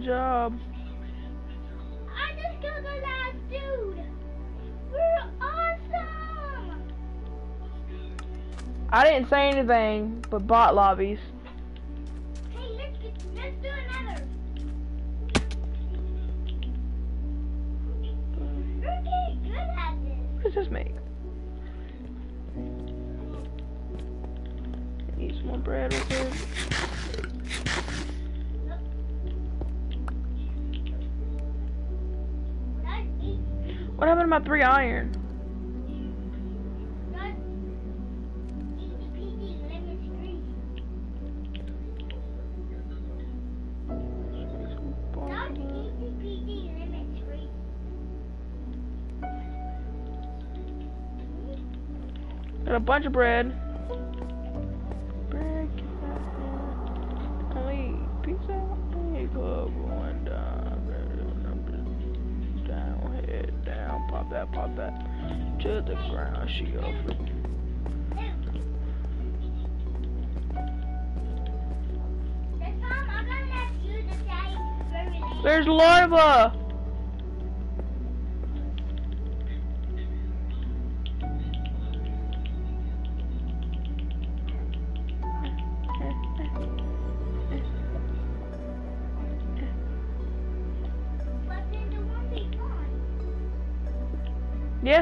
Good job. I just last dude! We're awesome! I didn't say anything, but bot lobbies. Bunch of bread.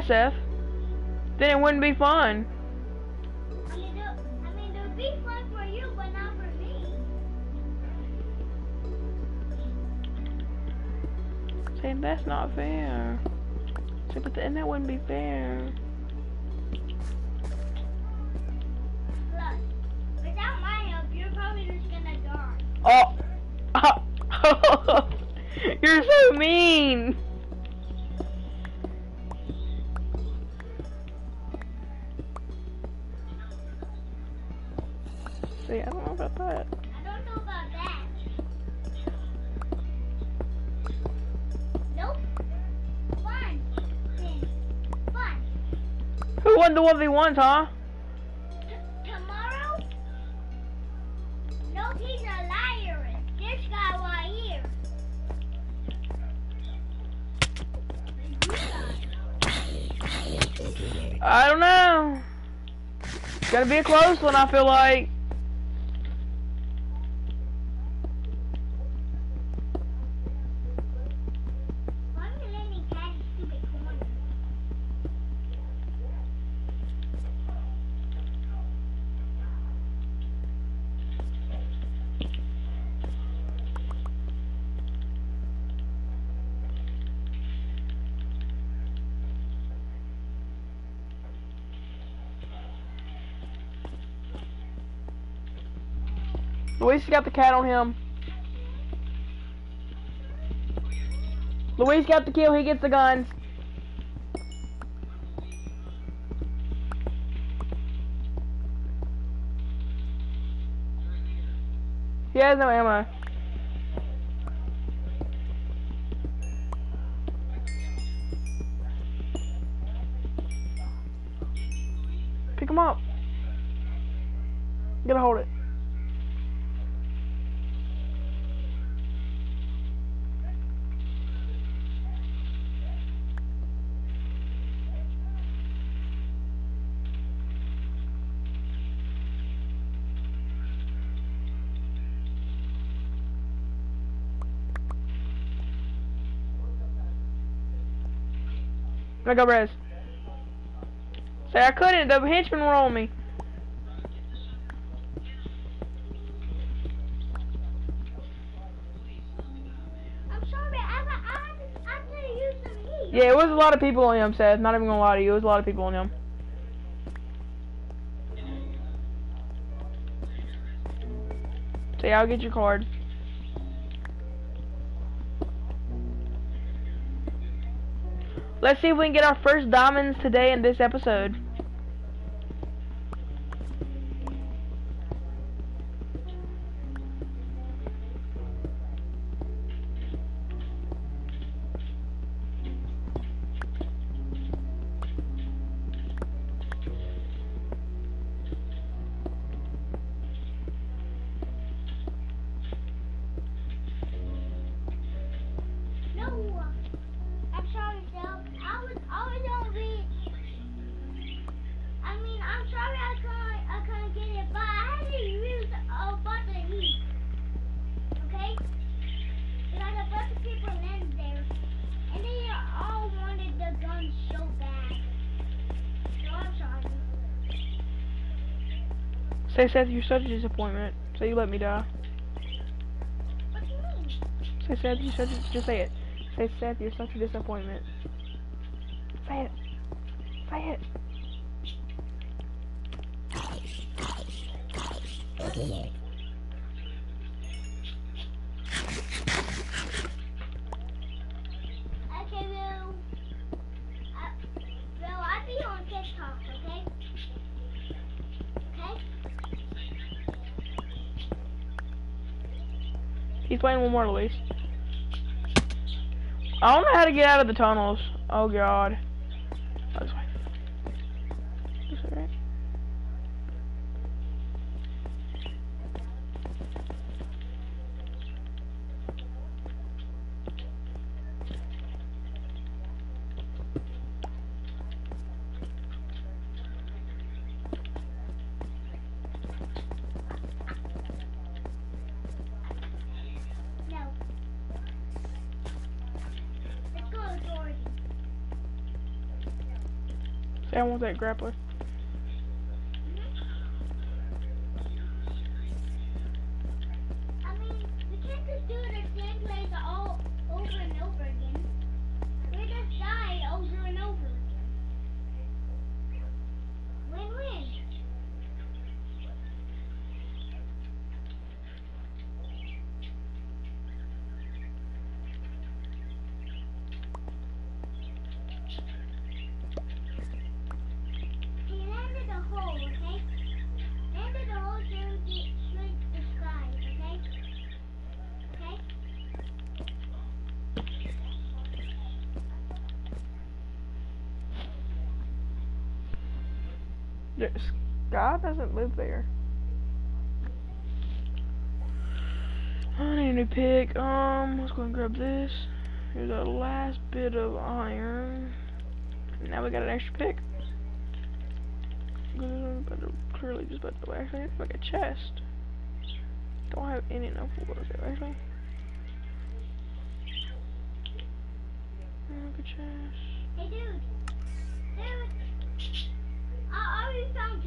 Seth. Then it wouldn't be fun. I mean, it, I mean, it would be fun for you, but not for me. Saying that's not fair. Say, but then that wouldn't be fair. Plus, without my help, you're probably just gonna die. Oh. You're so mean. 1v1s, huh? T- tomorrow? Nope, he's a liar. This guy right here. I don't know. It's gotta be a close one, I feel like. Why are you letting Cat stupid corner? Luis got the cat on him. Luis got the kill, he gets the guns. He has no ammo. Pick him up. Gotta hold it. I go res. Say I couldn't, the henchmen were on me. I'm. Yeah, it was a lot of people on him, Seth. Not even gonna lie to you, it was a lot of people on him. Say I'll get your card. Let's see if we can get our first diamonds today in this episode. Say Seth, you're such a disappointment. Say you let me die. You? Say Seth, you're such a, just say it. Say Seth, you're such a disappointment. Say it. Say it. Okay, Bill. Uh, Bill, I'll be on TikTok, okay? Okay? He's playing one more, Luis. I don't know how to get out of the tunnels. Oh god. That grappler. I mean, we can't just do the same place all over and over again. We just die over and over again. Win-win. He landed a hole, okay? Landed a hole to get shrink the sky, okay? Okay? Yeah, God doesn't live there. I need a new pick. Um, let's go and grab this. Here's our last bit of iron. Now we got an extra pick. But clearly just about to actually it's like a chest. Don't have any enough wood actually. Like a chest. Hey, dude. Dude. I already found.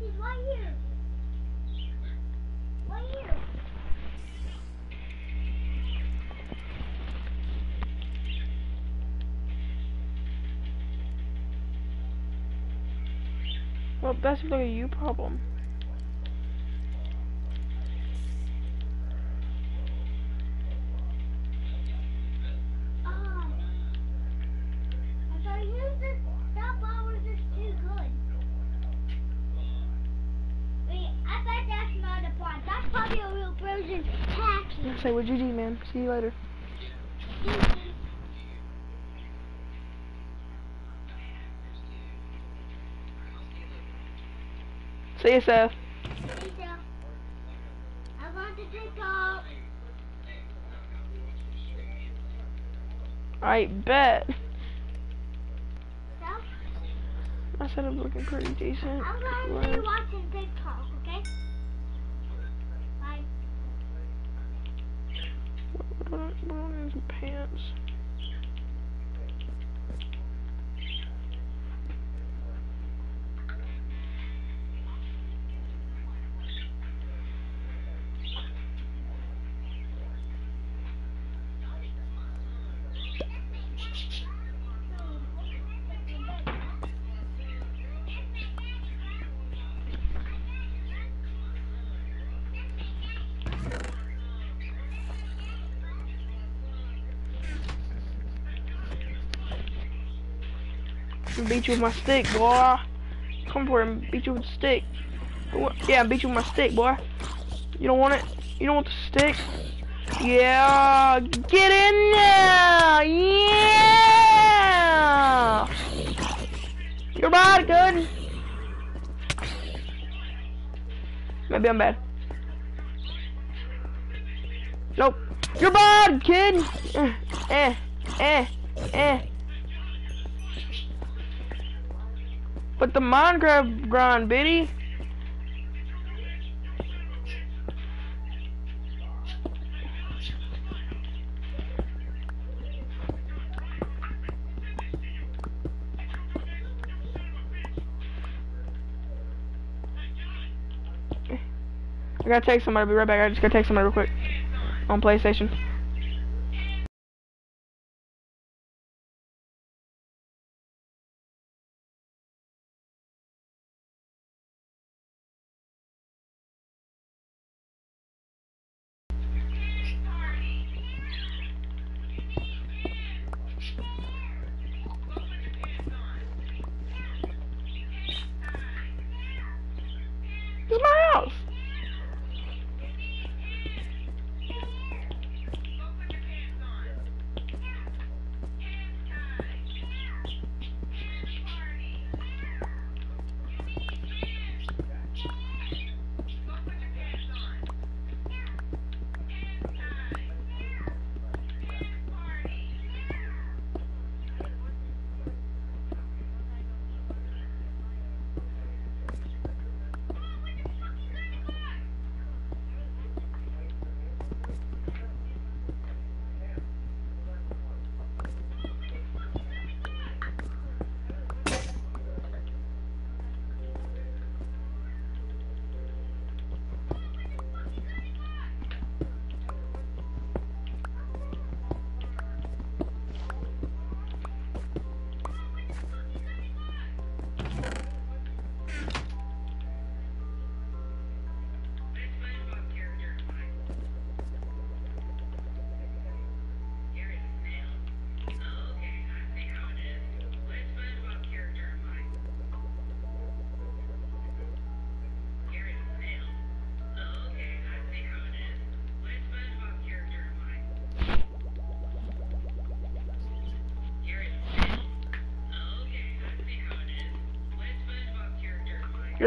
He's right here. Right here. Well, that's a you problem. Ah. If I use this, that ball was just too good. Wait, I bet that's not a bot. That's probably a real version hacking. Say what GG See you later. See you Seth. I want to take off. I bet. I said I'm looking pretty decent. I'm to be watching TikTok, okay? Bye. What, what are these pants? I'm beat you with my stick, boy. Come for him, beat you with the stick. Yeah, beat you with my stick, boy. You don't want it? You don't want the stick? Yeah, get in there! Yeah! You're bad, good. Maybe I'm bad. Nope. You're bad, kid. Eh, eh, eh, eh. But the Minecraft grind, Biddy. I gotta take somebody. Be right back. I just gotta take somebody real quick on PlayStation.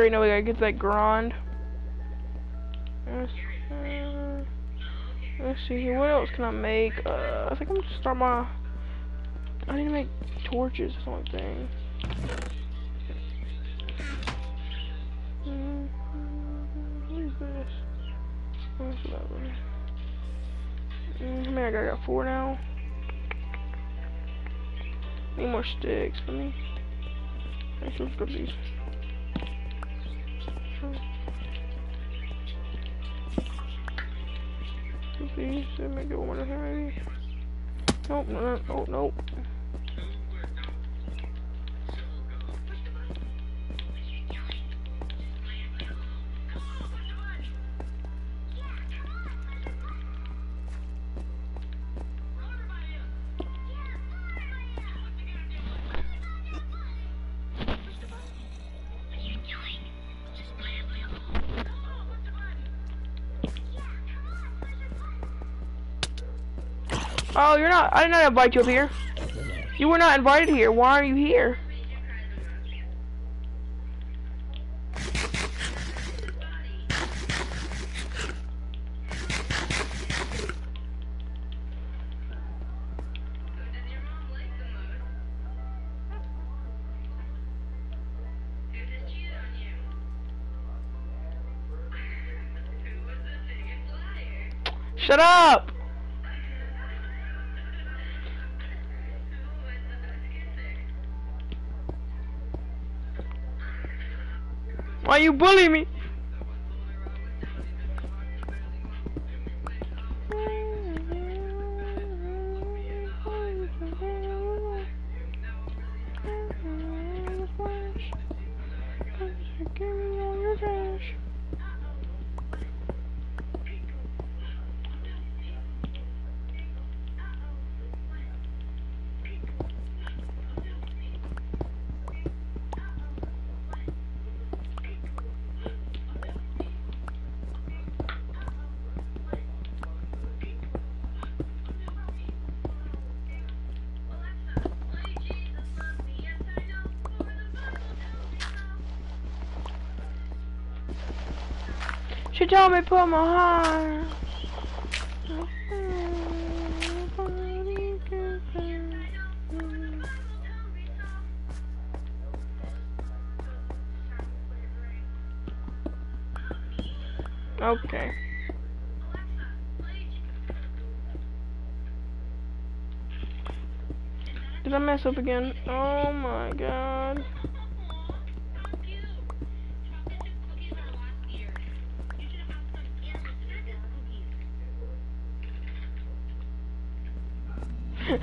Already know we gotta get that grind. Let's, uh, let's see here. What else can I make? Uh, I think I'm gonna start my. I need to make torches. or something. Mm? What's that one? Mm, I got? I four now. Need more sticks. for me. Actually, let's these. Get one of here maybe. Nope. No. no, Oh nope. I did not invite you up here. You were not invited here. Why are you here? You bully me? She told me put my heart. Okay. Did I mess up again? Oh my god.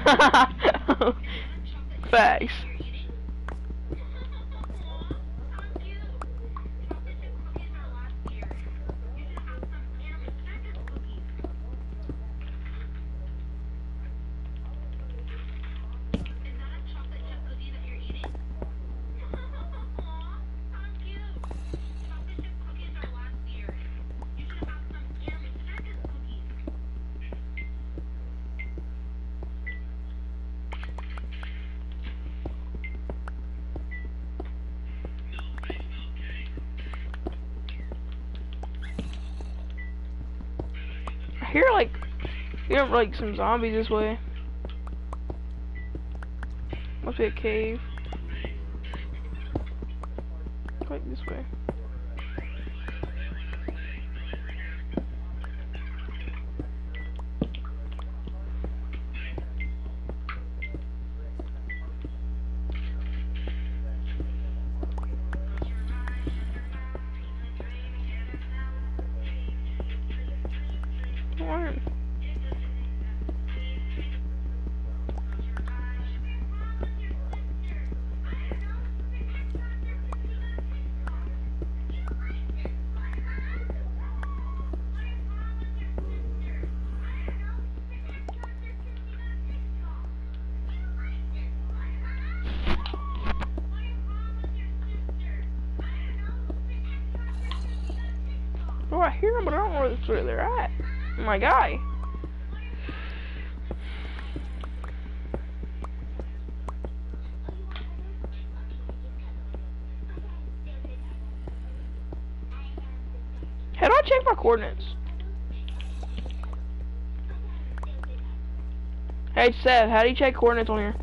Facts. Like some zombies this way. Must be a cave. Hey Seth, how do you check coordinates on here?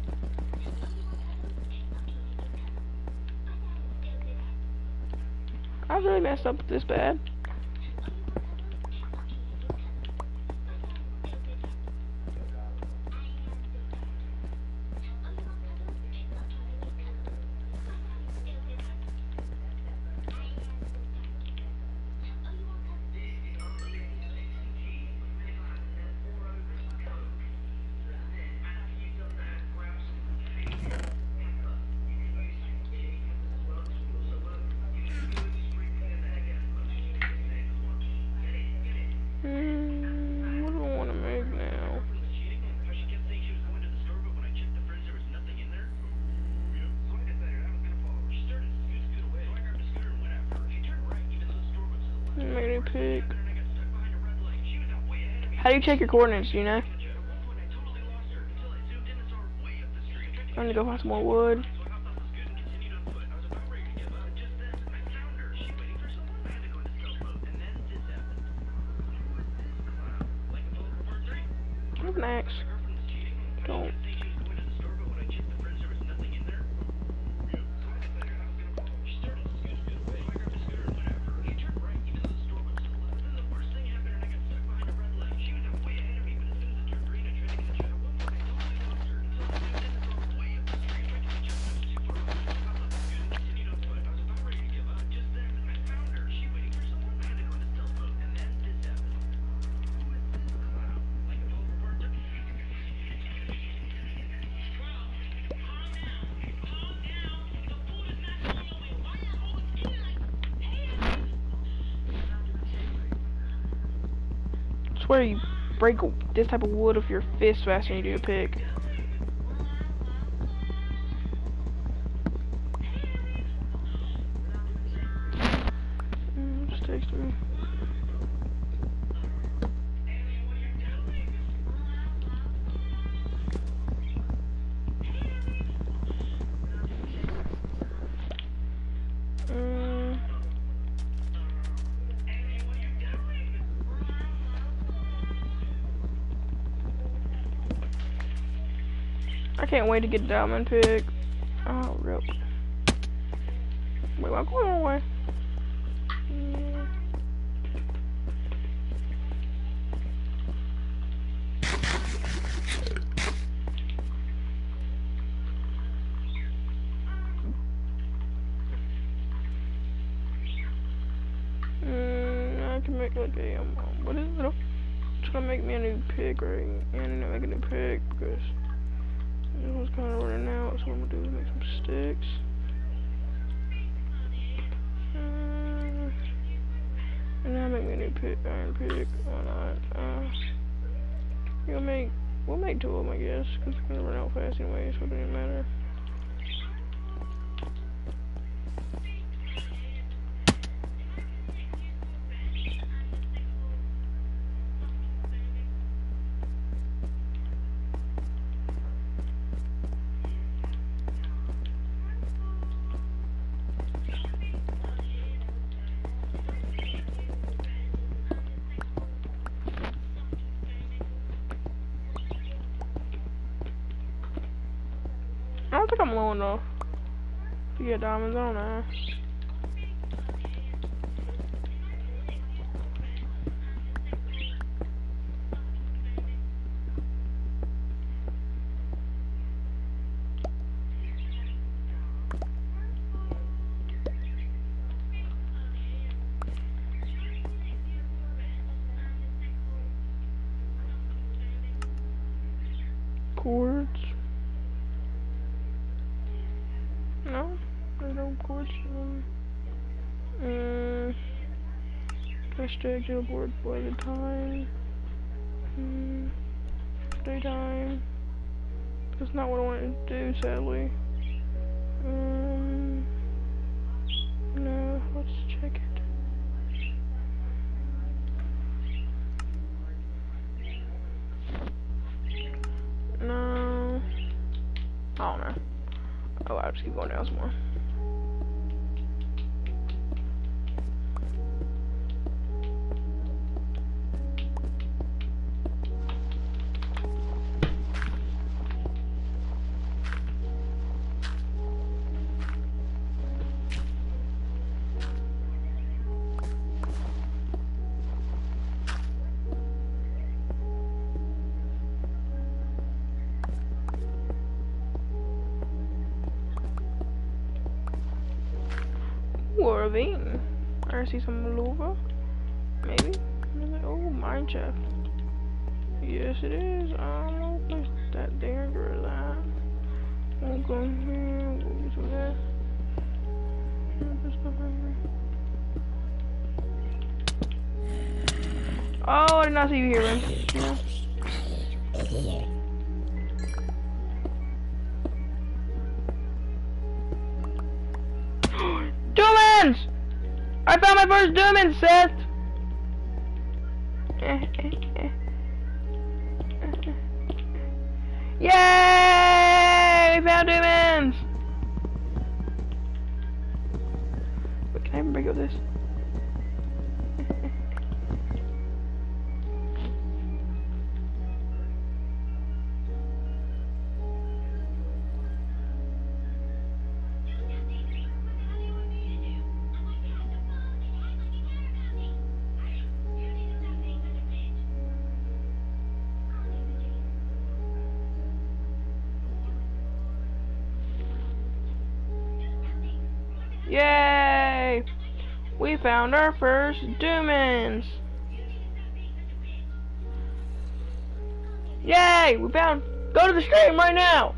I really messed up this bad. You check your coordinates, you know? I need to go find some more wood. What's next? Don't. Break this type of wood with your fist faster than you do a pick. I to get diamond pick. Oh, rip. Wait, I'm going the wrong way. Diamonds. I don't hashtag jailboard by the time. Hmm. Daytime. That's not what I wanted to do, sadly. Ooh, a ravine. I see some lava. Maybe. Oh, mine shaft. Yes, it is. I'm open. That danger that. We'll go here. We'll of that. Oh, I did not see you here, man. Yeah. I found my first Dooman, Seth! found our first Doomans! Yay! We found. Go to the stream right now!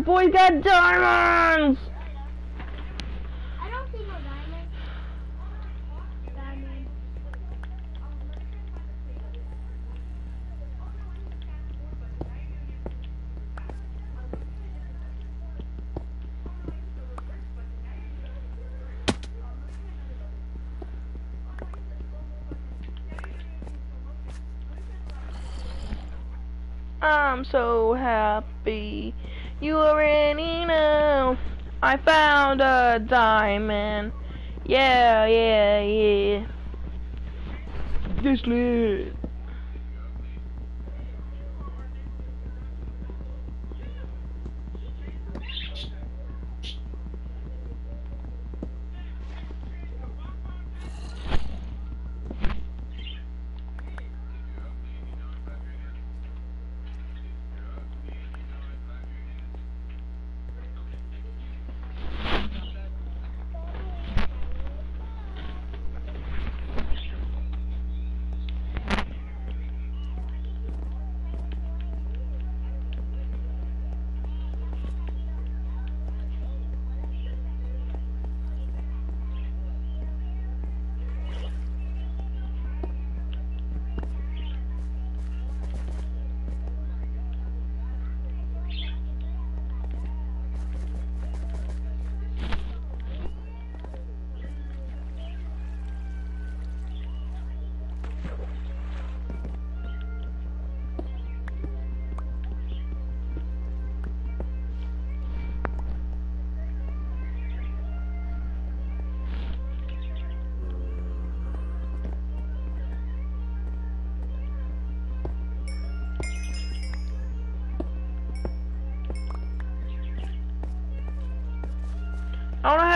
Your boy got diamonds! I don't see no diamond. Diamond. I'm so happy. You already know. I found a diamond. Yeah, yeah, yeah. This lit.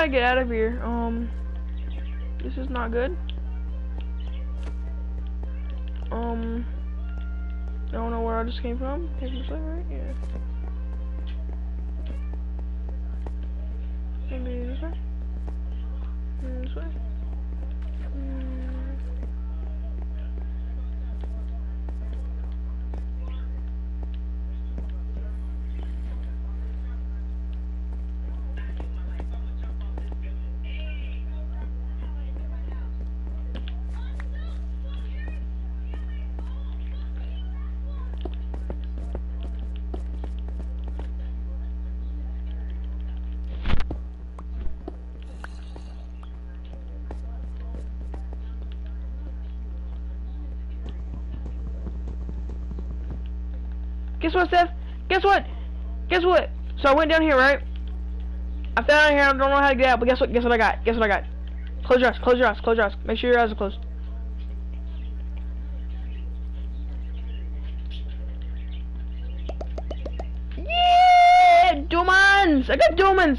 To get out of here. Um, this is not good. Um, I don't know where I just came from. Came from right? Yeah. Guess what, Seth? Guess what? Guess what? So I went down here, right? I fell down here. I don't know how to get out. But guess what? Guess what I got? Guess what I got? Close your eyes. Close your eyes. Close your eyes. Make sure your eyes are closed. Yeah, Dumans! I got Dumans!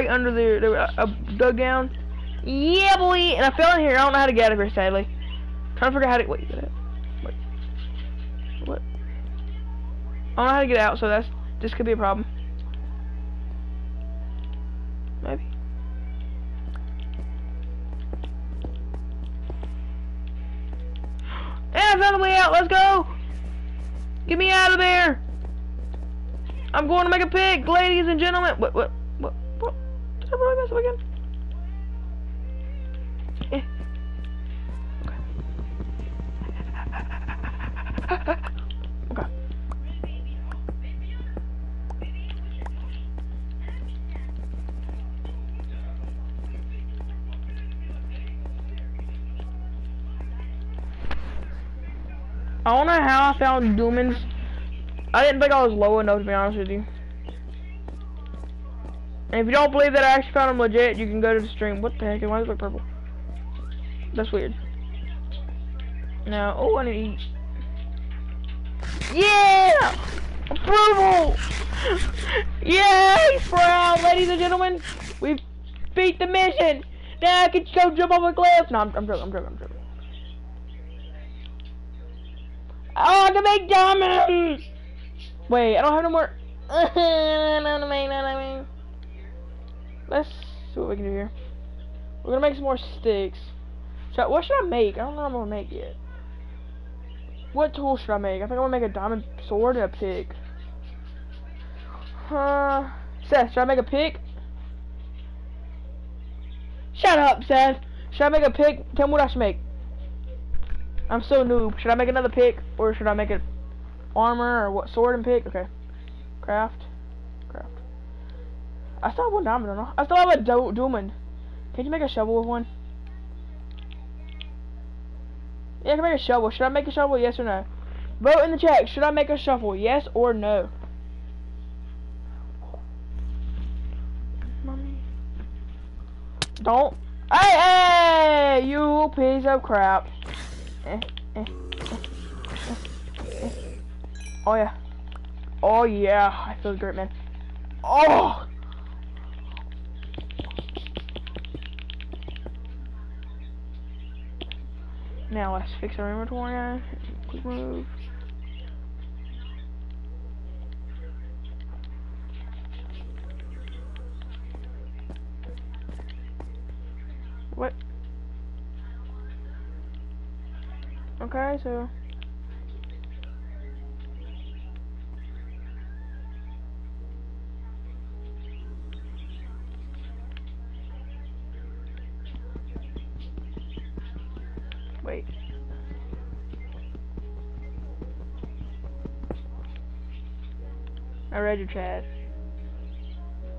Right under there. They were uh, uh, dug down. Yeah, boy! And I fell in here. I don't know how to get out of here, sadly. trying to figure out how to. Wait. Wait. What? I don't know how to get out, so that's. This could be a problem. Maybe. And I found a way out. Let's go. Get me out of there. I'm going to make a pig, ladies and gentlemen. What? What? Okay. I don't know how I found Doomans. I didn't think I was low enough to be honest with you. And if you don't believe that I actually found them legit, you can go to the stream. What the heck? Why does it look purple? That's weird. Now, oh, I need to eat. Yeah! Approval! Yay! Proud, ladies and gentlemen! We've beat the mission! Now I can go jump off a cliff! No, I'm, I'm joking, I'm joking, I'm joking. Oh, I can make diamonds! Wait, I don't have no more. Let's see what we can do here. We're gonna make some more sticks. I- what should I make? I don't know what I'm gonna make yet. What tool should I make? I think I'm gonna make a diamond sword and a pick. Uh, Seth, should I make a pick? Shut up, Seth. Should I make a pick? Tell me what I should make. I'm so noob. Should I make another pick or should I make it armor or what? Sword and pick? Okay. Craft. Craft. I still have one diamond, I? I still have a diamond. Can you make a shovel with one? Yeah, I can make a shovel. Should I make a shovel? Yes or no? Vote in the chat. Should I make a shovel? Yes or no? Mommy. Don't. Hey, hey, you piece of crap. Eh, eh, eh, eh, eh. Oh yeah. Oh yeah. I feel great, man. Oh. Now let's fix our inventory. Quick move. What? Okay, so.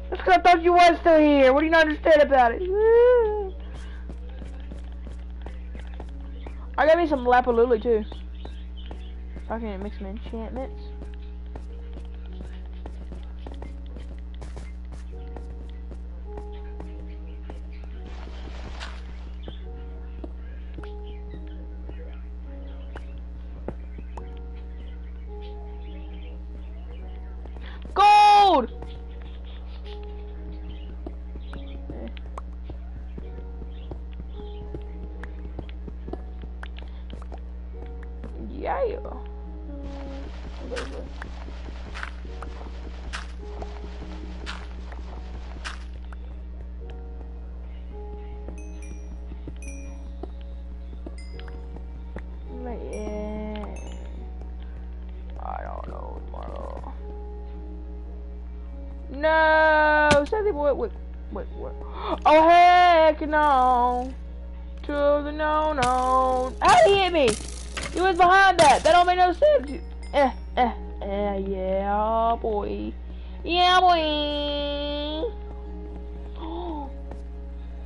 That's because I thought you was still here. What do you not understand about it? I got me some Lapaluli too. Can make some enchantments.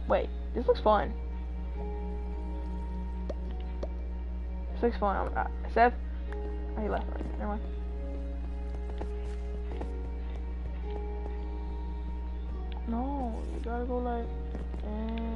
Wait, this looks fun. This looks fun. Uh, Seth? Oh, he left. Okay, never mind. No, you gotta go like. Eh.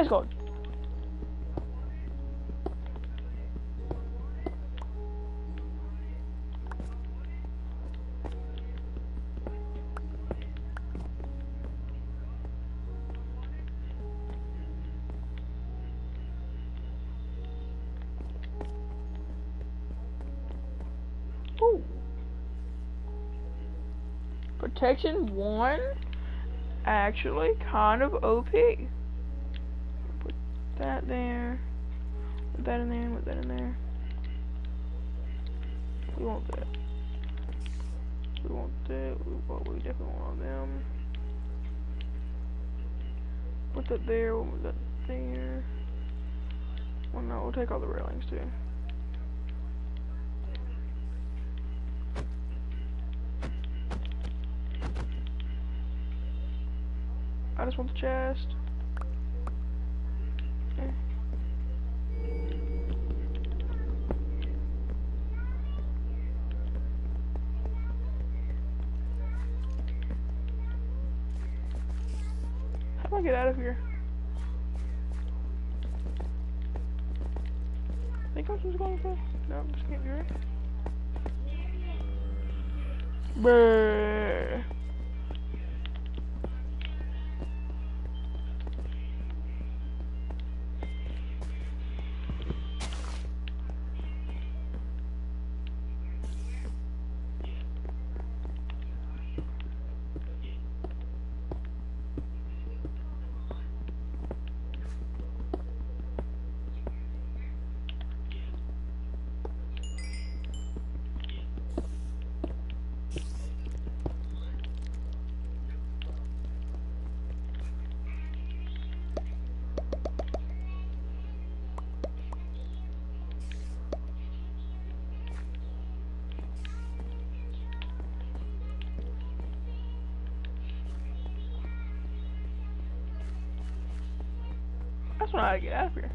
Is. Ooh. Protection one? actually kind of OP. chest. Eh. How do I get out of here? I think I'm supposed to go this way. No, this can't be right. Brrr. Gotta get out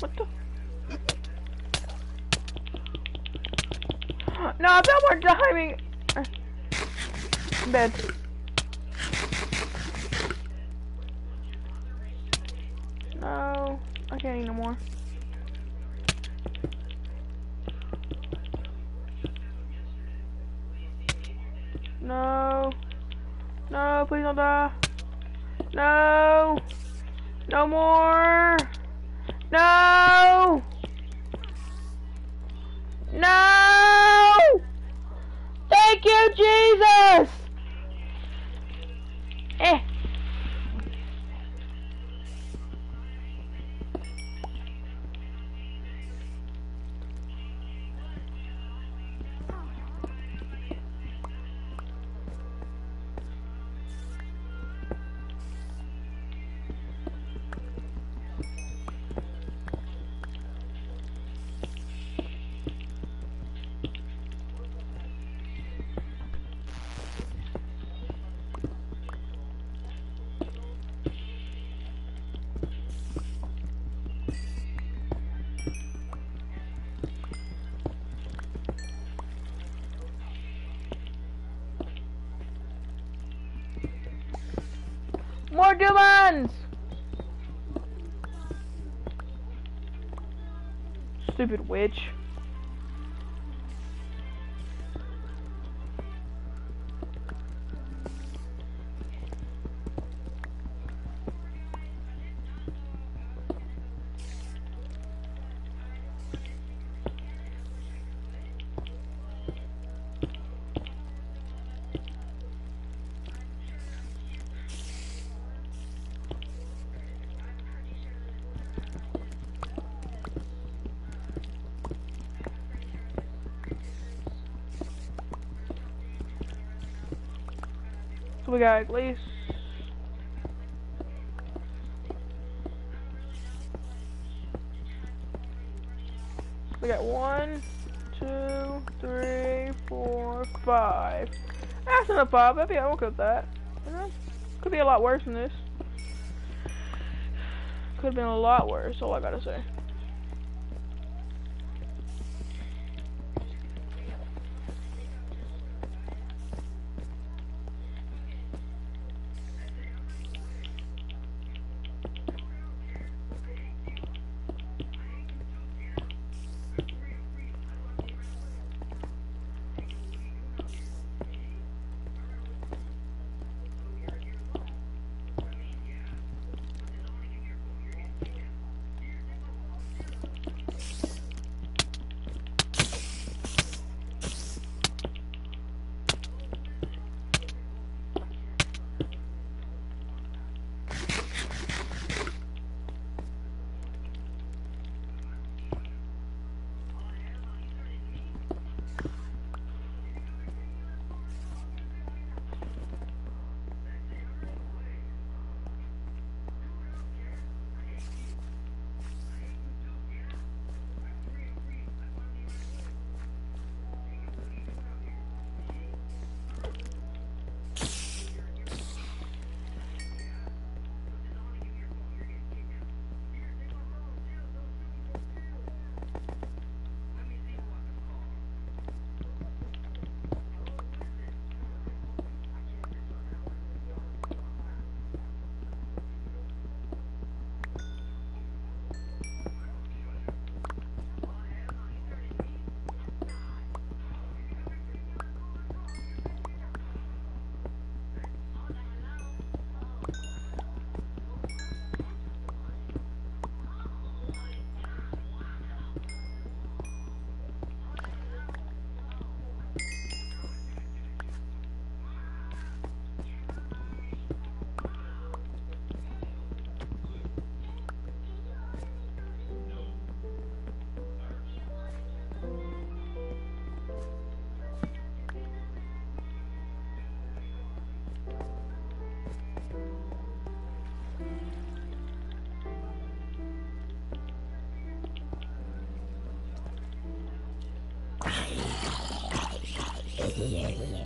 What the? No, if that weren't timing. I'm. Uh, no, I can't eat no more. Stupid witch. We got at least we got one, two, three, four, five. That's enough five. That'd be I'm okay with that. Could be a lot worse than this. Could have been a lot worse. All I gotta say. Oh,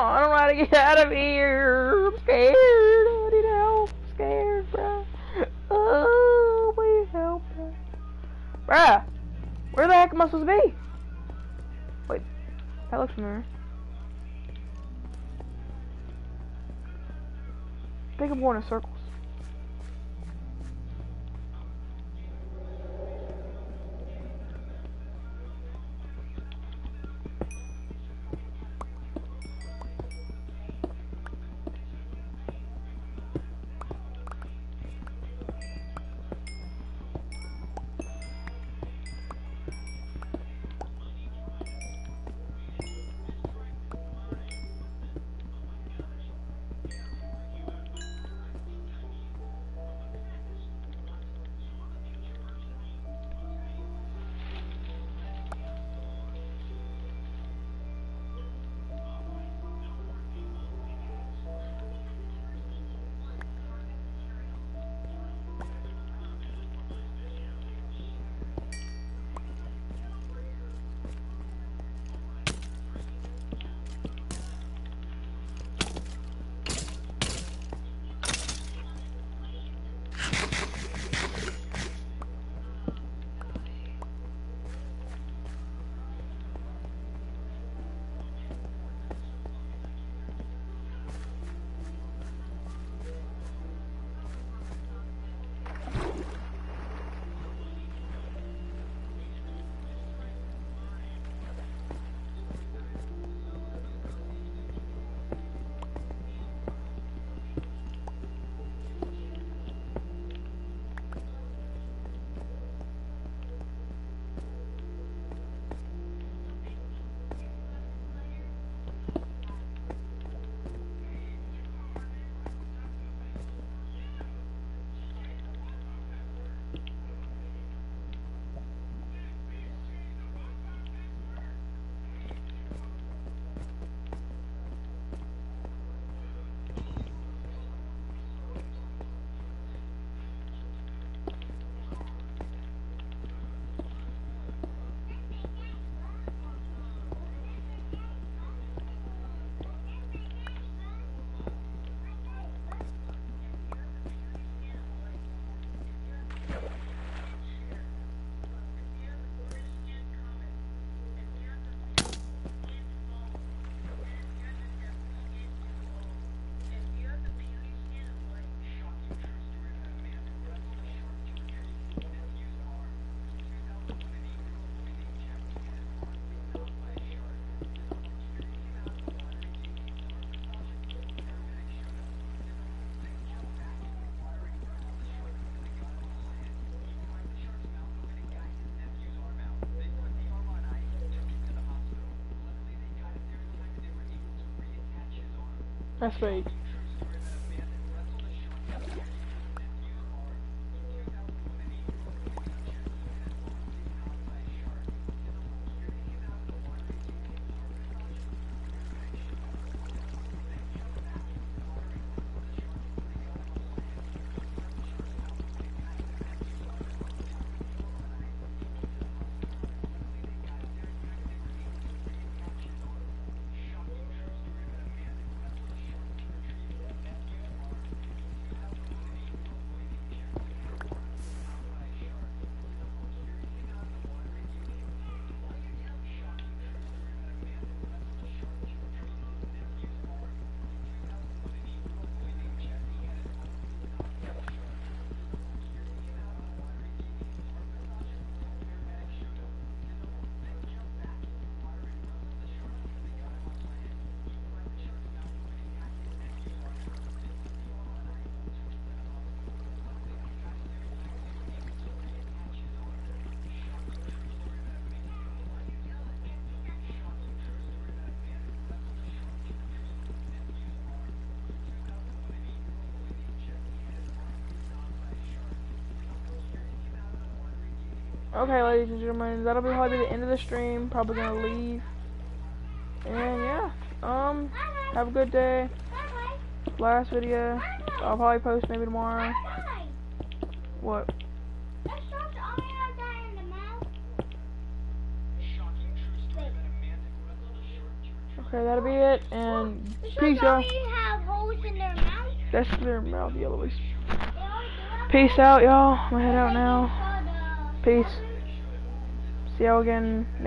I don't know how to get out of here. I'm scared. I need help. I'm scared, bruh. Oh, please help. Bruh. Where the that supposed to be? Wait, that looks familiar. I think I'm going in circles. That's fake. Okay, ladies and gentlemen, that'll be probably the end of the stream. Probably gonna leave. And yeah, um, have a good day. Last video, I'll probably post maybe tomorrow. What? Okay, that'll be it. And peace mouth. That's their mouth yellowish. Peace out, y'all. I'm gonna head out now. Peace. See y'all again next